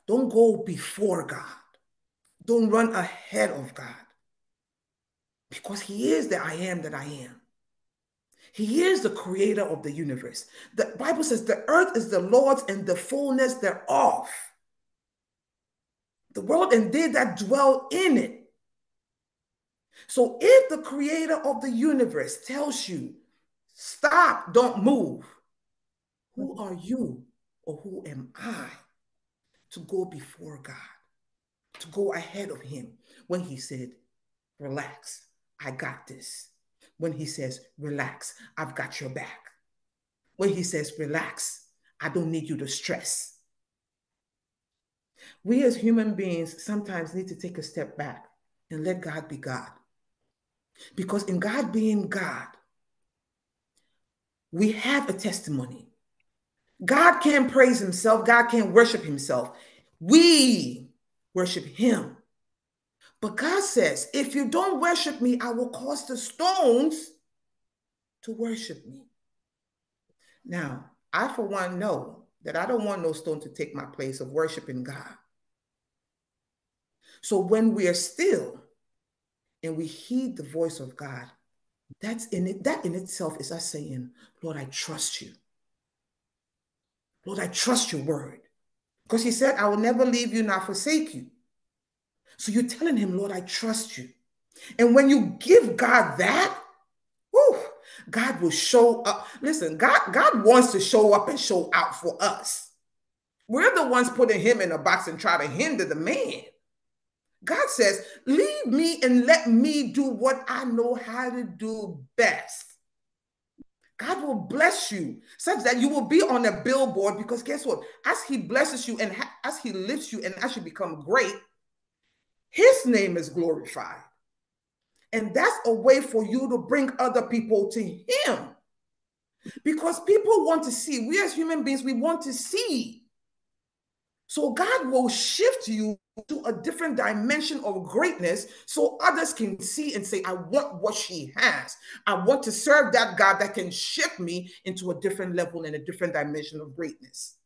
don't go before God. Don't run ahead of God. Because He is the I am that I am. He is the creator of the universe. The Bible says the earth is the Lord's and the fullness thereof. The world and they that dwell in it. So if the creator of the universe tells you, stop, don't move, who are you or who am I to go before God, to go ahead of him when he said, relax, I got this. When he says, relax, I've got your back. When he says, relax, I don't need you to stress. We as human beings sometimes need to take a step back and let God be God. Because in God being God, we have a testimony. God can't praise himself, God can't worship himself. We worship him. But God says, if you don't worship me, I will cause the stones to worship me. Now, I, for one, know that I don't want no stone to take my place of worshiping God. So when we are still and we heed the voice of God, that's in it, that in itself is us saying, Lord, I trust you. Lord, I trust your word. Because he said, I will never leave you nor forsake you. So you're telling him, Lord, I trust you. And when you give God that, whew, God will show up. Listen, God, God wants to show up and show out for us. We're the ones putting him in a box and try to hinder the man. God says, Leave me and let me do what I know how to do best. God will bless you such that you will be on a billboard because guess what? As He blesses you and as He lifts you and as you become great, His name is glorified. And that's a way for you to bring other people to Him. Because people want to see, we as human beings, we want to see. So God will shift you to a different dimension of greatness so others can see and say, I want what she has. I want to serve that God that can shift me into a different level and a different dimension of greatness.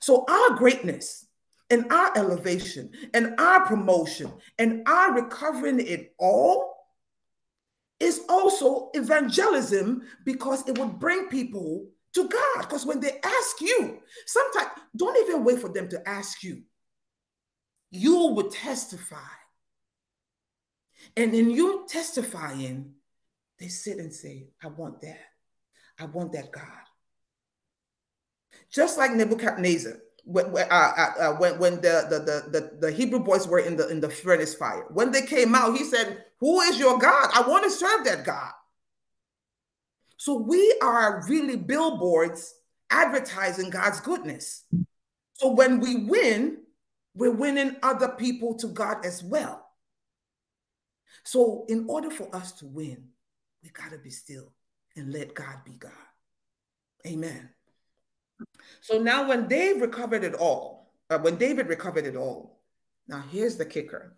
So our greatness and our elevation and our promotion and our recovering it all is also evangelism because it would bring people to God. Because when they ask you, sometimes don't even wait for them to ask you. You will testify. And in you testifying, they sit and say, I want that. I want that God. Just like Nebuchadnezzar, when, uh, uh, uh, when, when the, the, the, the, Hebrew boys were in the, in the furnace fire, when they came out, he said, Who is your God? I want to serve that God. So we are really billboards advertising God's goodness. So when we win, we're winning other people to God as well. So, in order for us to win, we got to be still and let God be God. Amen. So now, when Dave recovered it all, uh, when David recovered it all, now here's the kicker.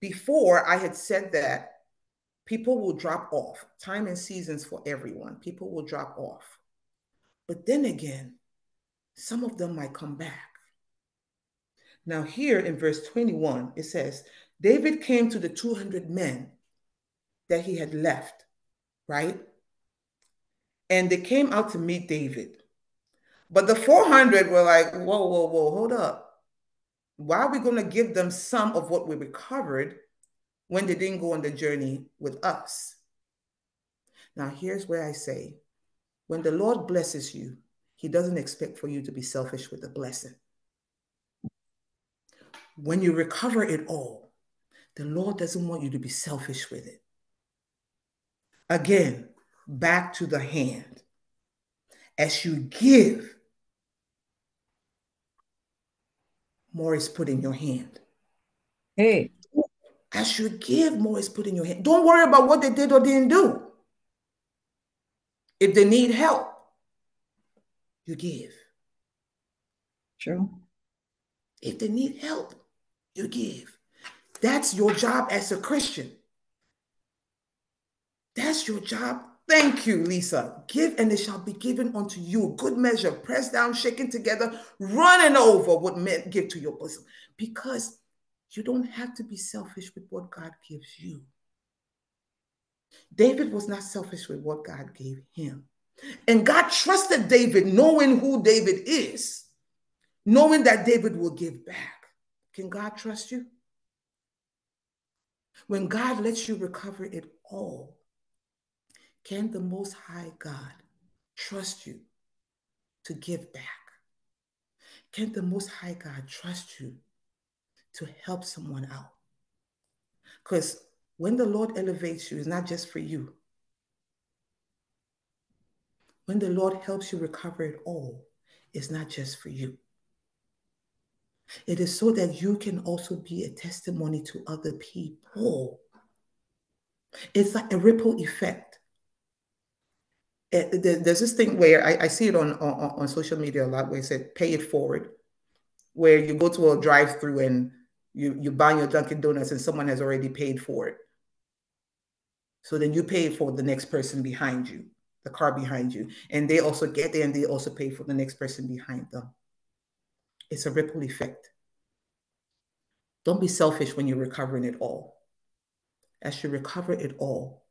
Before I had said that people will drop off, time and seasons for everyone, people will drop off. But then again, some of them might come back. Now, here in verse 21, it says, David came to the 200 men that he had left, right? And they came out to meet David. But the 400 were like, whoa, whoa, whoa, hold up. Why are we going to give them some of what we recovered when they didn't go on the journey with us? Now, here's where I say, when the Lord blesses you, He doesn't expect for you to be selfish with the blessing. When you recover it all, the Lord doesn't want you to be selfish with it. Again, back to the hand. As you give, more is put in your hand. Hey. As you give, more is put in your hand. Don't worry about what they did or didn't do. If they need help, you give. True. If they need help, you give. That's your job as a Christian. That's your job. Thank you, Lisa. Give and it shall be given unto you. Good measure, pressed down, shaken together, running over what men give to your bosom. Because you don't have to be selfish with what God gives you. David was not selfish with what God gave him. And God trusted David, knowing who David is, knowing that David will give back. Can God trust you? When God lets you recover it all, can the Most High God trust you to give back? Can the Most High God trust you to help someone out? Because when the Lord elevates you, it's not just for you. When the Lord helps you recover it all, it's not just for you. It is so that you can also be a testimony to other people. It's like a ripple effect. It, eh, there's this thing where I, I see it on, on, on social media a lot where it said pay it forward, where you go to a drive through and you, you buy your Dunkin' Donuts and someone has already paid for it. So then you pay for the next person behind you, the car behind you. And they also get there and they also pay for the next person behind them. It's a ripple effect. Don't be selfish when you're recovering it all. As you recover it all,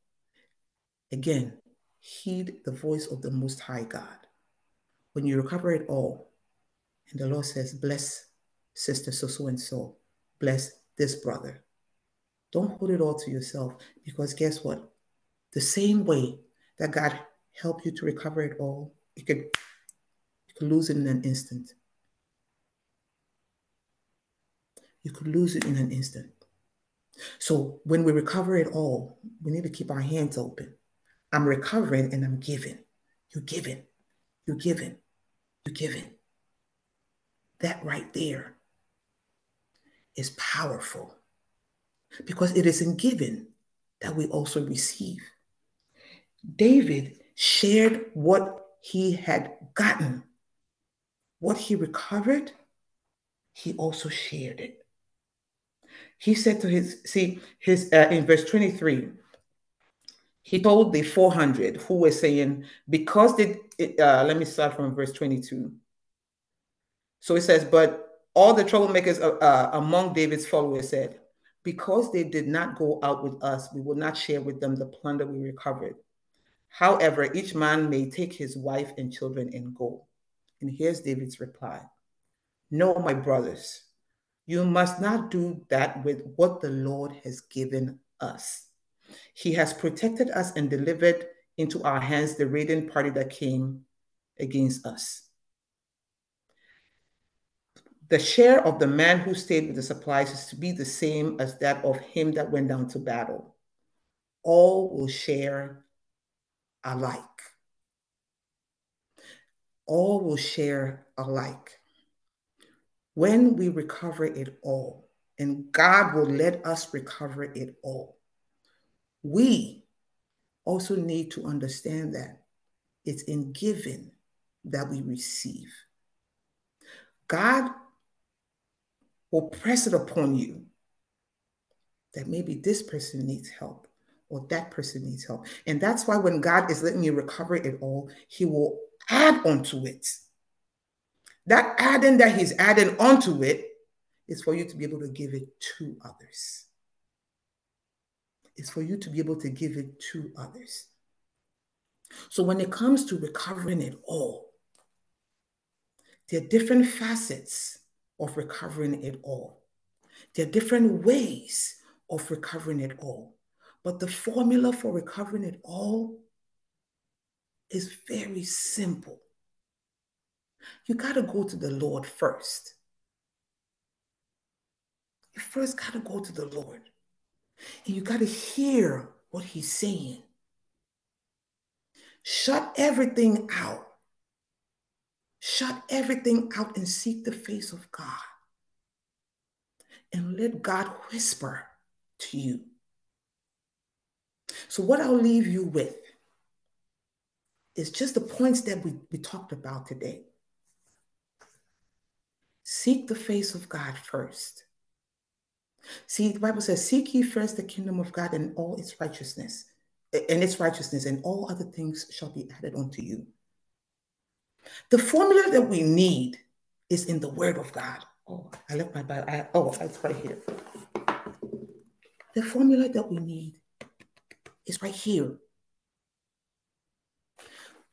again, heed the voice of the Most High God. When you recover it all, and the Lord says, Bless sister so so and so, bless this brother, don't hold it all to yourself because guess what? The same way that God helped you to recover it all, you could, you could lose it in an instant. You could lose it in an instant. So when we recover it all, we need to keep our hands open. I'm recovering and I'm giving. You're giving. You're giving. You're giving. That right there is powerful because it is in giving that we also receive. David shared what he had gotten, what he recovered, he also shared it. He said to his, see, his uh, in verse 23, he told the 400 who were saying, because they, uh, let me start from verse 22. So it says, but all the troublemakers uh, uh among David's followers said, because they did not go out with us, we will not share with them the plunder we recovered. However, each man may take his wife and children and go. And here's David's reply No, my brothers, you must not do that with what the Lord has given us. He has protected us and delivered into our hands the raiding party that came against us the share of the man who stayed with the supplies is to be the same as that of him that went down to battle. All will share alike. All will share alike. When we recover it all, and God will let us recover it all, we also need to understand that it's in giving that we receive. God will press it upon you that maybe this person needs help or that person needs help. And that's why when God is letting you recover it all, He will add onto it. That adding that He's adding onto it is for you to be able to give it to others. It's for you to be able to give it to others. So when it comes to recovering it all, there are different facets of recovering it all. There are different ways of recovering it all. But the formula for recovering it all is very simple. You got to go to the Lord first. You first got to go to the Lord. And you got to hear what He's saying. Shut everything out. Shut everything out and seek the face of God. And let God whisper to you. So, what I'll leave you with is just the points that we, we talked about today. Seek the face of God first. See, the Bible says, Seek ye first the kingdom of God and all its righteousness, and its righteousness, and all other things shall be added unto you. The formula that we need is in the Word of God. Oh, I left my Bible. I, oh, it's right here. The formula that we need is right here.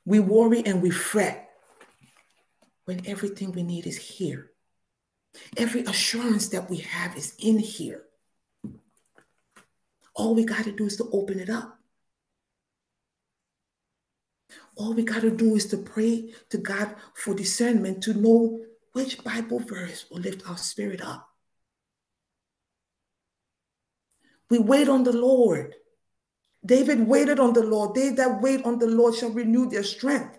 We worry and we fret when everything we need is here. Every assurance that we have is in here. All we got to do is to open it up. All we got to do is to pray to God for discernment to know which Bible verse will lift our spirit up. We wait on the Lord. David waited on the Lord. They that wait on the Lord shall renew their strength.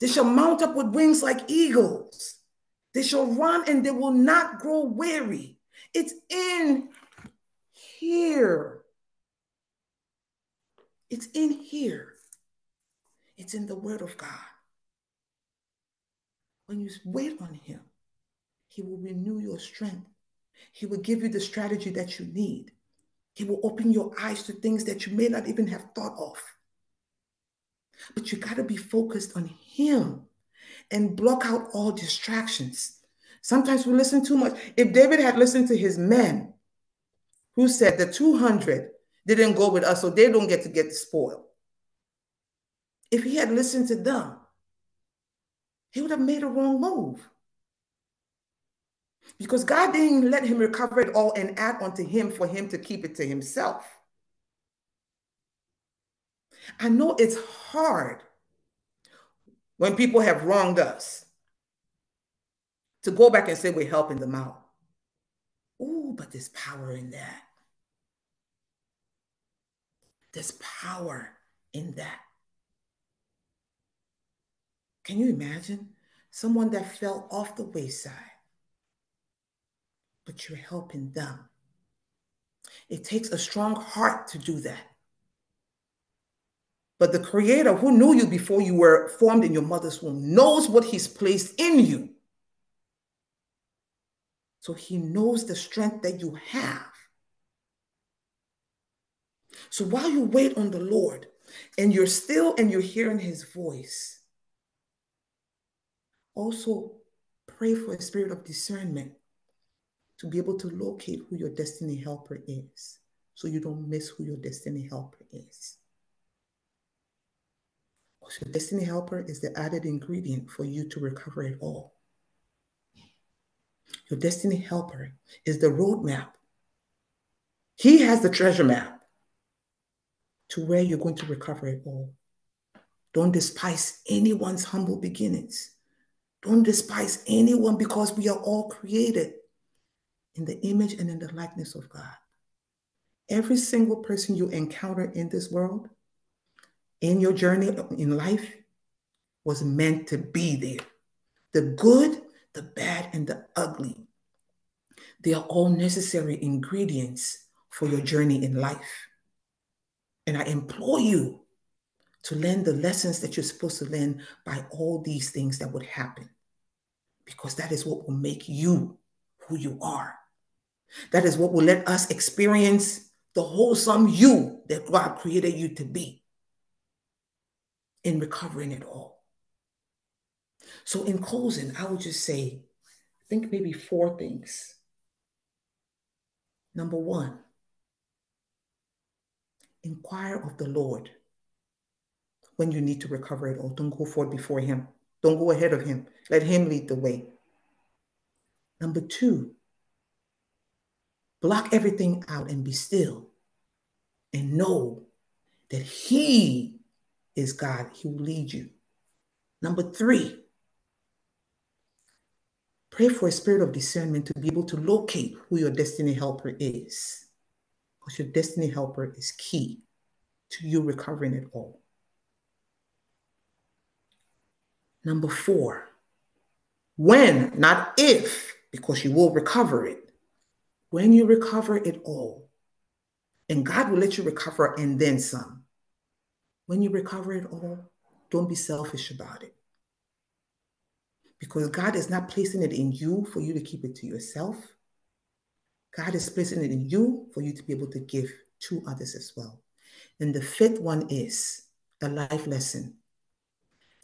They shall mount up with wings like eagles. They shall run and they will not grow weary. It's in here. It's in here. It's in the Word of God. When you wait on Him, He will renew your strength. He will give you the strategy that you need. He will open your eyes to things that you may not even have thought of. But you got to be focused on Him and block out all distractions. Sometimes we listen too much. If David had listened to his men who said the 200 didn't go with us, so they don't get to get the spoil. If he had listened to them, he would have made a wrong move. Because God didn't let him recover it all and add onto him for him to keep it to himself. I know it's hard when people have wronged us to go back and say we're helping them out. Oh, but there's power in that. There's power in that. Can you imagine someone that fell off the wayside? but you're helping them. It takes a strong heart to do that. But the Creator who knew you before you were formed in your mother's womb knows what He's placed in you. So He knows the strength that you have. So while you wait on the Lord and you're still and you're hearing His voice, also pray for a spirit of discernment to be able to locate who your destiny helper is so you don't miss who your destiny helper is. Because your destiny helper is the added ingredient for you to recover it all. Your destiny helper is the roadmap. He has the treasure map to where you're going to recover it all. Don't despise anyone's humble beginnings. Don't despise anyone because we are all created in the image and in the likeness of God. Every single person you encounter in this world, in your journey in life, was meant to be there. The good, the bad, and the ugly. They are all necessary ingredients for your journey in life. And I implore you to learn the lessons that you're supposed to learn by all these things that would happen, because that is what will make you who you are. That is what will let us experience the wholesome you that God created you to be in recovering it all. So, in closing, I would just say, think maybe four things. Number one, inquire of the Lord when you need to recover it all. Don't go forward before Him, don't go ahead of Him. Let Him lead the way. Number two, block everything out and be still and know that He is God. He will lead you. Number three, pray for a spirit of discernment to be able to locate who your destiny helper is. Because your destiny helper is key to you recovering it all. Number four, when, not if, because you will recover it. When you recover it all, and God will let you recover and then some. When you recover it all, don't be selfish about it. Because God is not placing it in you for you to keep it to yourself. God is placing it in you for you to be able to give to others as well. And the fifth one is a life lesson.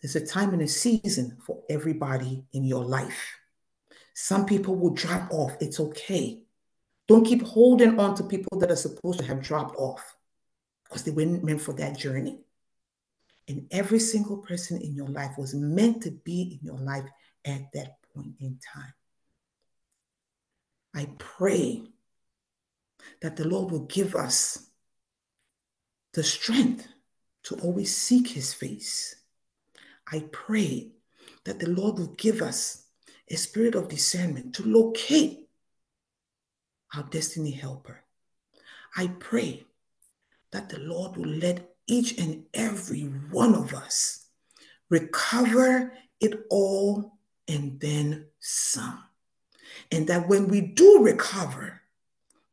There's a time and a season for everybody in your life. Some people will drop off. It's okay. Don't keep holding on to people that are supposed to have dropped off because they weren't meant for that journey. And every single person in your life was meant to be in your life at that point in time. I pray that the Lord will give us the strength to always seek his face. I pray that the Lord will give us a spirit of discernment to locate our destiny helper. I pray that the Lord will let each and every one of us recover it all and then some. And that when we do recover,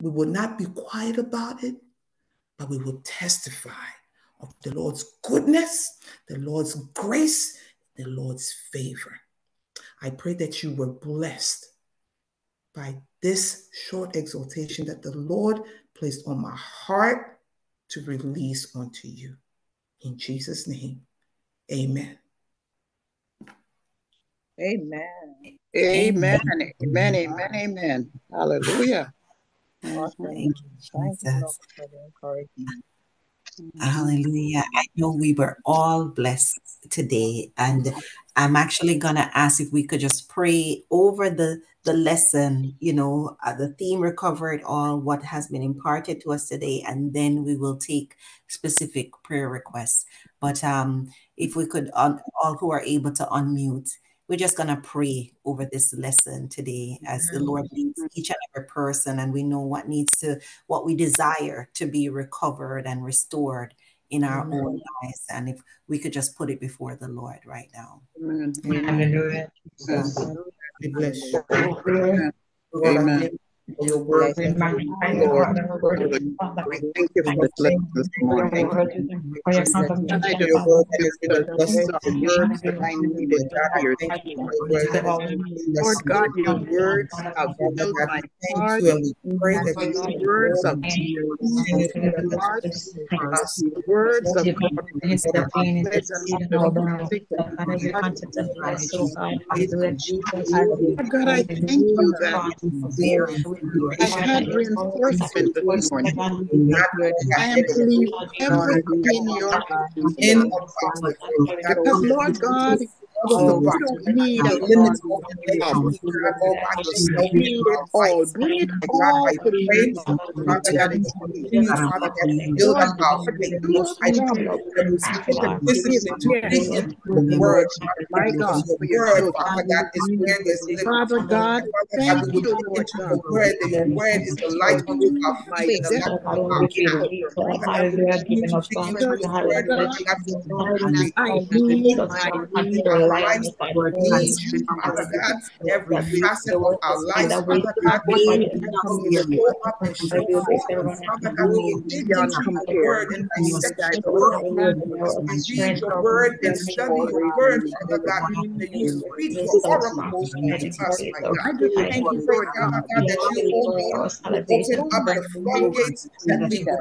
we will not be quiet about it, but we will testify of the Lord's goodness, the Lord's grace, the Lord's favor. I pray that you were blessed by this short exhortation that the Lord placed on my heart to release onto you. In Jesus' name, amen. Amen. Amen. Amen. Amen. Amen. Hallelujah. Awesome. Thank you, Thank you, for the encouragement. Hallelujah. I know we were all blessed today. And I'm actually going to ask if we could just pray over the, the lesson, you know, uh, the theme recover it all, what has been imparted to us today. And then we will take specific prayer requests. But um, if we could, un- all who are able to unmute, we're just going to pray over this lesson today as the Lord leads each and every person, and we know what needs to, what we desire to be recovered and restored in our Amen. own lives. And if we could just put it before the Lord right now. Amen. Hallelujah. Jesus. We bless you. Amen. Lord, Amen. Thank you for your word. We magnify you, your Lord. honor, word of Father. We thank you for this lesson this morning. Your confirmation, For your word that has been a These blessing. are words that I needed God, I to hear. thank you for your word that has been a Lord. God, your words have filled God, my heart. and we pray that will words of Lord, my heart. us. Words of His of being pleasant seed and all the music that Father we content and bless so God hallelujah Jesus Lord God, I thank you that I had reinforcement this morning. I am to leave everything in your in Lord. apostle Because, Lord God, Oh, we don't need a limits of of the problems. all by yourself. You need it all. Bring it all to pray, me. Father God, that you continue, Father God, to build Lord up our God, faith. do a I pray problem. that we speak It's a the discipline to yes, read into word, Father God, my God, because for your your word. Father God, is where there's liberty. Father God, And Father God, thank you, Lord God. your word, is the light unto our My feet and the lamp destiny. unto our path. Father God, we continue to dig into Because, your word, God, Father God, for victory. I need, continue I to need, our I lives, Word need teach, you. Father God, every facet of our lives, Father God, we in continue us, to dear show Lord. up and And show so, forth. Father Father God, we will dig beyond into your word and dissect your word, word, all Father Lord, God. has As we and read your word and study your word, Father God, that you speak Lord, oracles unto us, my God. I thank you, Lord God. That you, oh will open up the floodgates, that we will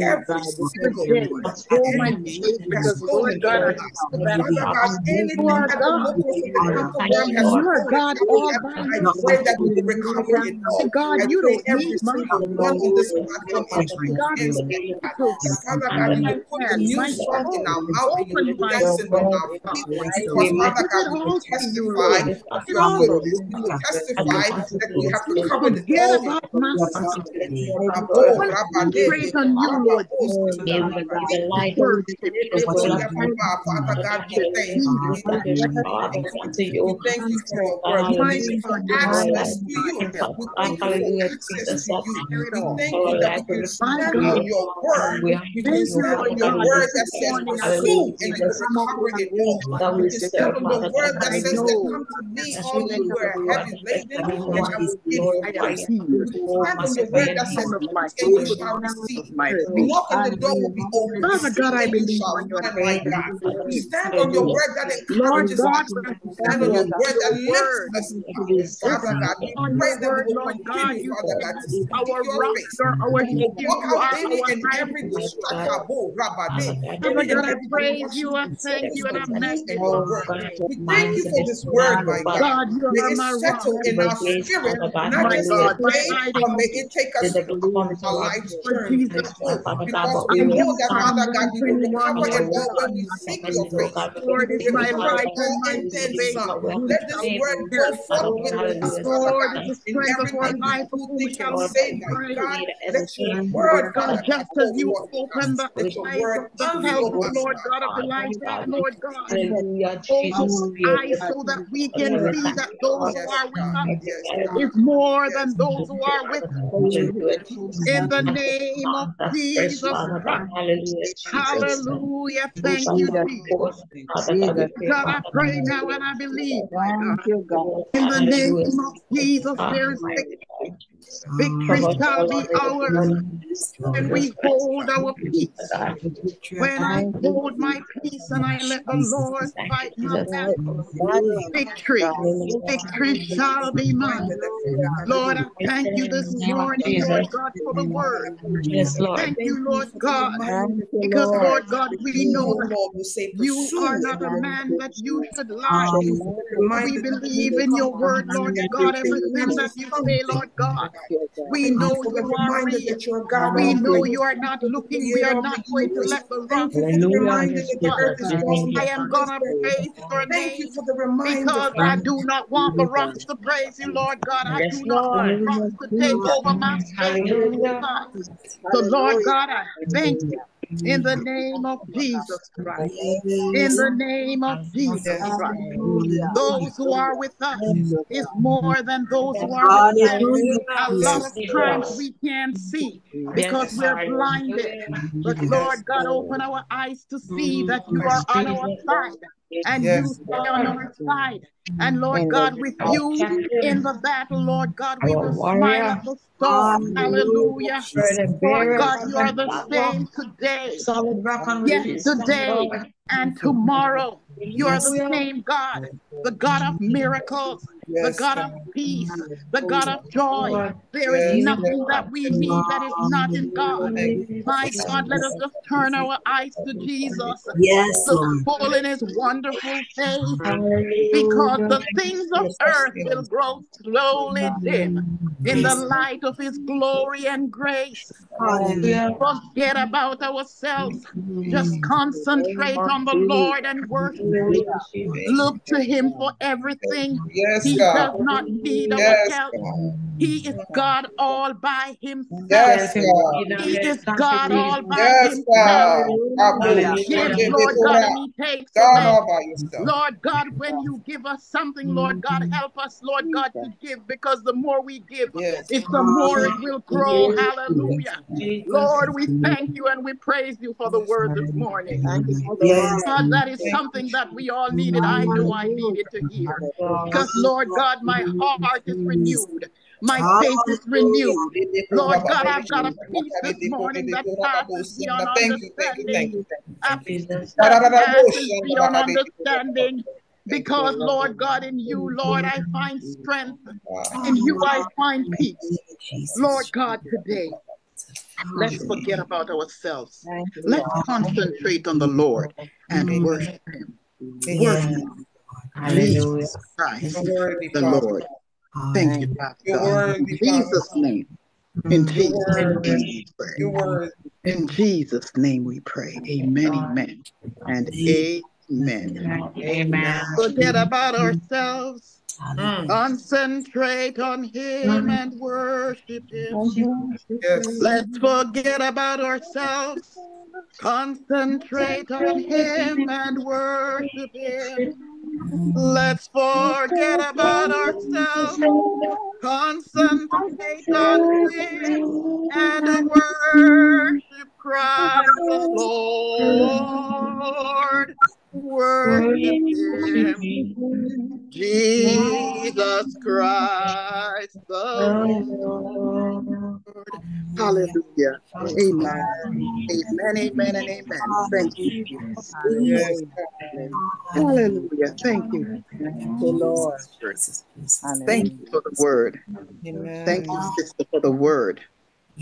every single one, show my because, stolen Lord God, from I us. know that Father God, You are God. You are God all by yourself. pray that we will recover it all. God, you don't every need my single one on this platform into your God, you Lord God. to And Father God, you will put the hand, new song in our mouth and you Open will my dance in our feet. God. Father God, we will you, testify Lord. of Give it your all. goodness. We will testify that we have recovered all about myself. Rabo, on you, Lord. Father God, we thank you. We thank you. We thank you for your word. We My thank you for God, access to you. We thank you for access to you. We thank you that we can stand on your word. We can stand on your word that says pursue and you will recover it all. We can stand on your word that says that come to me, all you who are heavy laden, and I will give you rest. here. We can stand on your word that says Sound of seek and you shall receive. my We feet. knock and the door will be open. Father God, I believe on your find my God. Stand on your word that Lord God, us. we're We stand on your word that your lifts word. us up. Father God, we pray that we will continue, you Father God, to seek our your face. you're our We will shield, walk you out are any our and hiding every place. distraction, Rabade, Father any and God, I praise you, I to thank you, and I you and magnify your word. your name. We thank you for this word, my God. You May it settle in our spirit, not just today, but may it take us through our life's Lord journey. Jesus. Because we know that, Father God, we will 121, recover all God. when we seek your face. We Lord will is my recover it light all and my and then salvation. Let this word go fear? forth with us, Father Lord God, is the in strength of our everything life. Of think, and shall we say, be my afraid? God. Let your word, Lord Father God, God, just as you forth in us. the eyes word of the envelope helper, us, Lord God. God of Elijah, Lord God. Open eyes so that we can see that those who are with us is more than those who are with us. In the name of Jesus Christ. Hallelujah. Thank you, Jesus. God, I pray now and I believe, my God. Thank you, God. In the name of Jesus, there is victory. Shall be ours when we hold our peace. When I hold my peace and I let the Lord fight my battle, victory, victory shall be mine. Lord, I thank you this morning, Lord God, for the word. Thank you, Lord God, because, Lord. God, we know that Lord will say, you are not a man that you should lie. Thank you for the reminder We believe in your word, Lord God, everything that you say, Lord God. We know you are real. God. We know you're not looking. We are not going to let the Thank rocks you for the cry reminder out. that the earth I am gonna praise. your you name for the reminder, because I do not want the rocks to praise you, Lord God. I do not want rocks to take over my space and my time. So, Lord God, I thank you in the name of Jesus Christ. In the name of Jesus Christ. Those who are with us is more than those who are with them. A lot of times we can't see because we're blinded. But Lord God, open our eyes to see that you are on our side and you Yes. stay on our side. And Lord God, with you in the battle, Lord God, we will smile at the storm. Hallelujah. Lord God, you are the same today, yesterday, and tomorrow. You are the same God, the God of miracles, the God of peace, the God of joy. There is nothing that we need that is not in God. My God, let us just turn our eyes to Jesus, Yes, look Lord. full in his wonderful face, because the things of earth will grow slowly dim in the light of his glory and grace. Hallelujah. Forget about ourselves. Just concentrate on the Lord and worship him. Look to him for everything. Yes, He God. does not need our help. He is God all by himself. Yes, God. He is God all by Yes, himself. God. He Abu, gives, Shete Lord God, and he takes God all by yourself. Lord God, when you give us something, Lord God, help us, Lord God, to give because the more we give, Yes. it's the more it will grow. Hallelujah. Lord, we thank you and we praise you for the word this morning. Thank you for the Yes. God, that is something that we all needed. I know I needed to hear. Because, Lord God, my heart is renewed. My faith is renewed. Lord God, I've got a peace this morning that passes beyond Thank you, thank you, thank you. understanding. A peace that passes beyond understanding. Because, Lord God, in you, Lord, I find strength. In you, I find peace. Lord God, today, let's forget about ourselves. Let's concentrate on the Lord and worship Him. Worship. Hallelujah. Christ, the Lord. Thank you, God. In Jesus' name. In Jesus' name. In Jesus' name we pray. Amen, amen, and amen. Amen. Forget about ourselves. Concentrate on Him and worship Him. Yes. Let's forget about ourselves. Concentrate on Him and worship Him. Let's forget about ourselves. Concentrate on Him and worship Christ the Lord. Worship Him, Jesus Christ the Lord. Hallelujah. Amen. Amen, amen, and amen. Thank you. Yes. Hallelujah. Thank you. Thank you, Lord. Thank you for the word. Thank you, sister, for the word.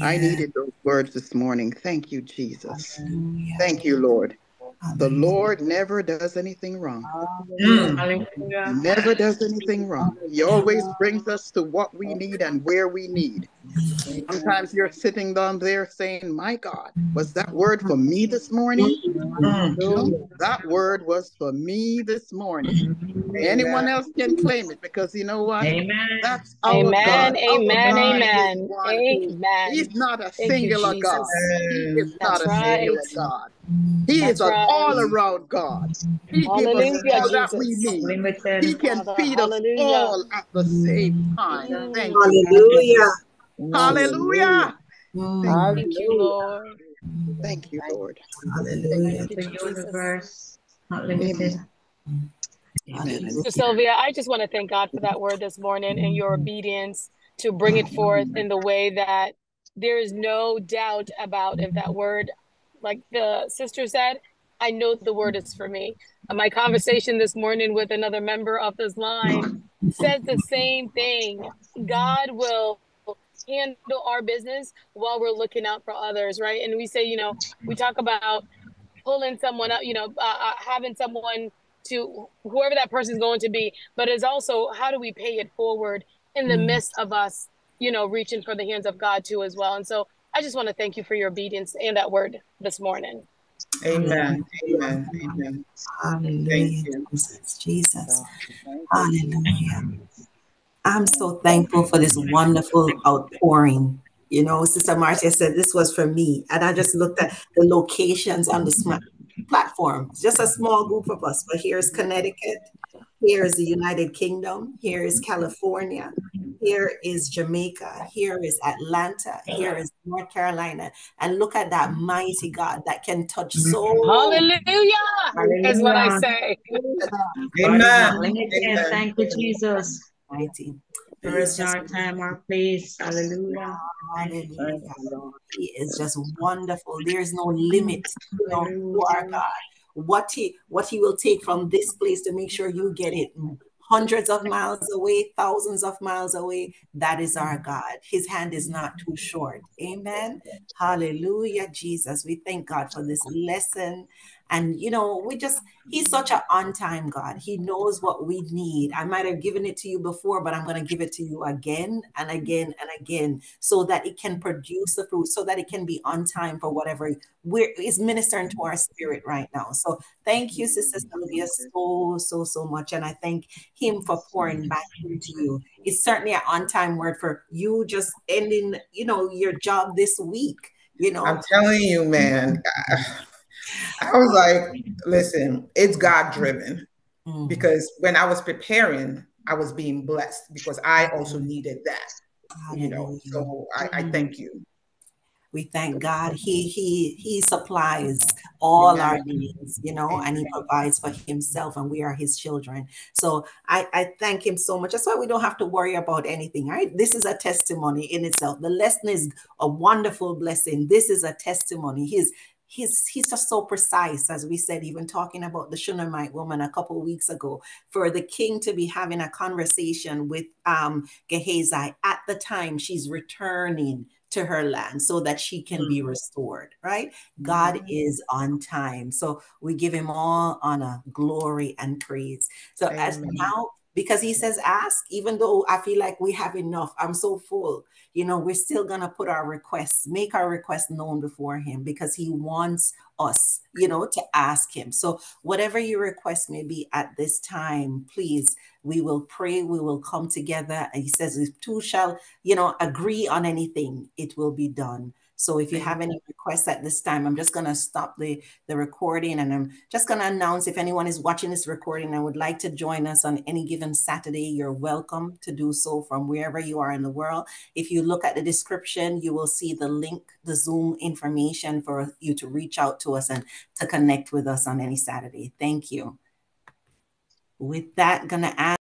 I needed those words this morning. Thank you, Jesus. Thank you, Lord. The Lord never does anything wrong. Mm. Never does anything wrong. He always brings us to what we need and where we need. Sometimes you're sitting down there saying, My God, was that word for me this morning? Mm. No, that word was for me this morning. Anyone else can claim it because you know what? Amen. That's our amen, God. Amen. Our amen. Amen. He's not a Thank singular you, God. He is That's not a right. singular God. He That's is an right. all around God. He gives us all that we need. He can Father, feed hallelujah. us all at the same time. Thank hallelujah. you. Hallelujah. Hallelujah. Thank you, Lord. Thank you, Lord. Hallelujah. Thank you, the universe. Not. Amen. Amen. So Sylvia, I just want to thank God for that word this morning and your obedience to bring it forth in the way that there is no doubt about if that word like the sister said, I know the word is for me. My conversation this morning with another member of this line says the same thing. God will handle our business while we're looking out for others, right? And we say, you know, we talk about pulling someone up, you know, uh, uh having someone to whoever that person is going to be, but it's also how do we pay it forward in the midst of us, you know, reaching for the hands of God too as well. And so I just want to thank you for your obedience and that word this morning. Amen. Amen. Amen. Hallelujah. Jesus. Jesus. Hallelujah. I'm so thankful for this wonderful outpouring. You know, Sister Marcia said this was for me. And I just looked at the locations on the platform, just a small group of us. But here's Connecticut, here is the United Kingdom, here is California, here is Jamaica, here is Atlanta, here is North Carolina. And look at that mighty God that can touch mm-hmm. so Hallelujah, Hallelujah. is what I say. Amen. Amen. Thank you, Jesus. Mighty. There is our time, our place. Hallelujah. Hallelujah. He is just wonderful. There's no limit to our God. What he what he will take from this place to make sure you get it hundreds of miles away, thousands of miles away. That is our God. His hand is not too short. Amen. Hallelujah, Jesus. We thank God for this lesson. And, you know, we just, he's such an on time God. He knows what we need. I might have given it to you before, but I'm going to give it to you again and again and again so that it can produce the fruit, so that it can be on time for whatever we're, is ministering to our spirit right now. So thank you, Sister Sylvia, so, so, so much. And I thank him for pouring back into you. It's certainly an on time word for you just ending, you know, your job this week. You know, I'm telling you, man. [LAUGHS] I was like, listen, it's God driven. Mm. Because when I was preparing, I was being blessed because I also needed that. You know, so I, I thank you. We thank God. He [LAUGHS] He He supplies all Amen. our needs, you know, Amen. and He provides for Himself, and we are His children. So I, I thank Him so much. That's why we don't have to worry about anything, right? This is a testimony in itself. The lesson is a wonderful blessing. This is a testimony. His he's he's just so precise as we said even talking about the shunammite woman a couple weeks ago for the king to be having a conversation with um gehazi at the time she's returning to her land so that she can mm-hmm. be restored, right? God mm-hmm. is on time. So we give him all honor, glory, and praise. So Amen. as now, because he says, ask, even though I feel like we have enough, I'm so full, you know, we're still going to put our requests, make our requests known before him because he wants us, you know, to ask him. So whatever your request may be at this time, please we will pray, we will come together. And he says, if two shall, you know, agree on anything, it will be done. So if you have any requests at this time, I'm just going to stop the, the recording and I'm just going to announce if anyone is watching this recording and would like to join us on any given Saturday, you're welcome to do so from wherever you are in the world. If you look at the description, you will see the link, the Zoom information for you to reach out to us and to connect with us on any Saturday. Thank you. With that, going to ask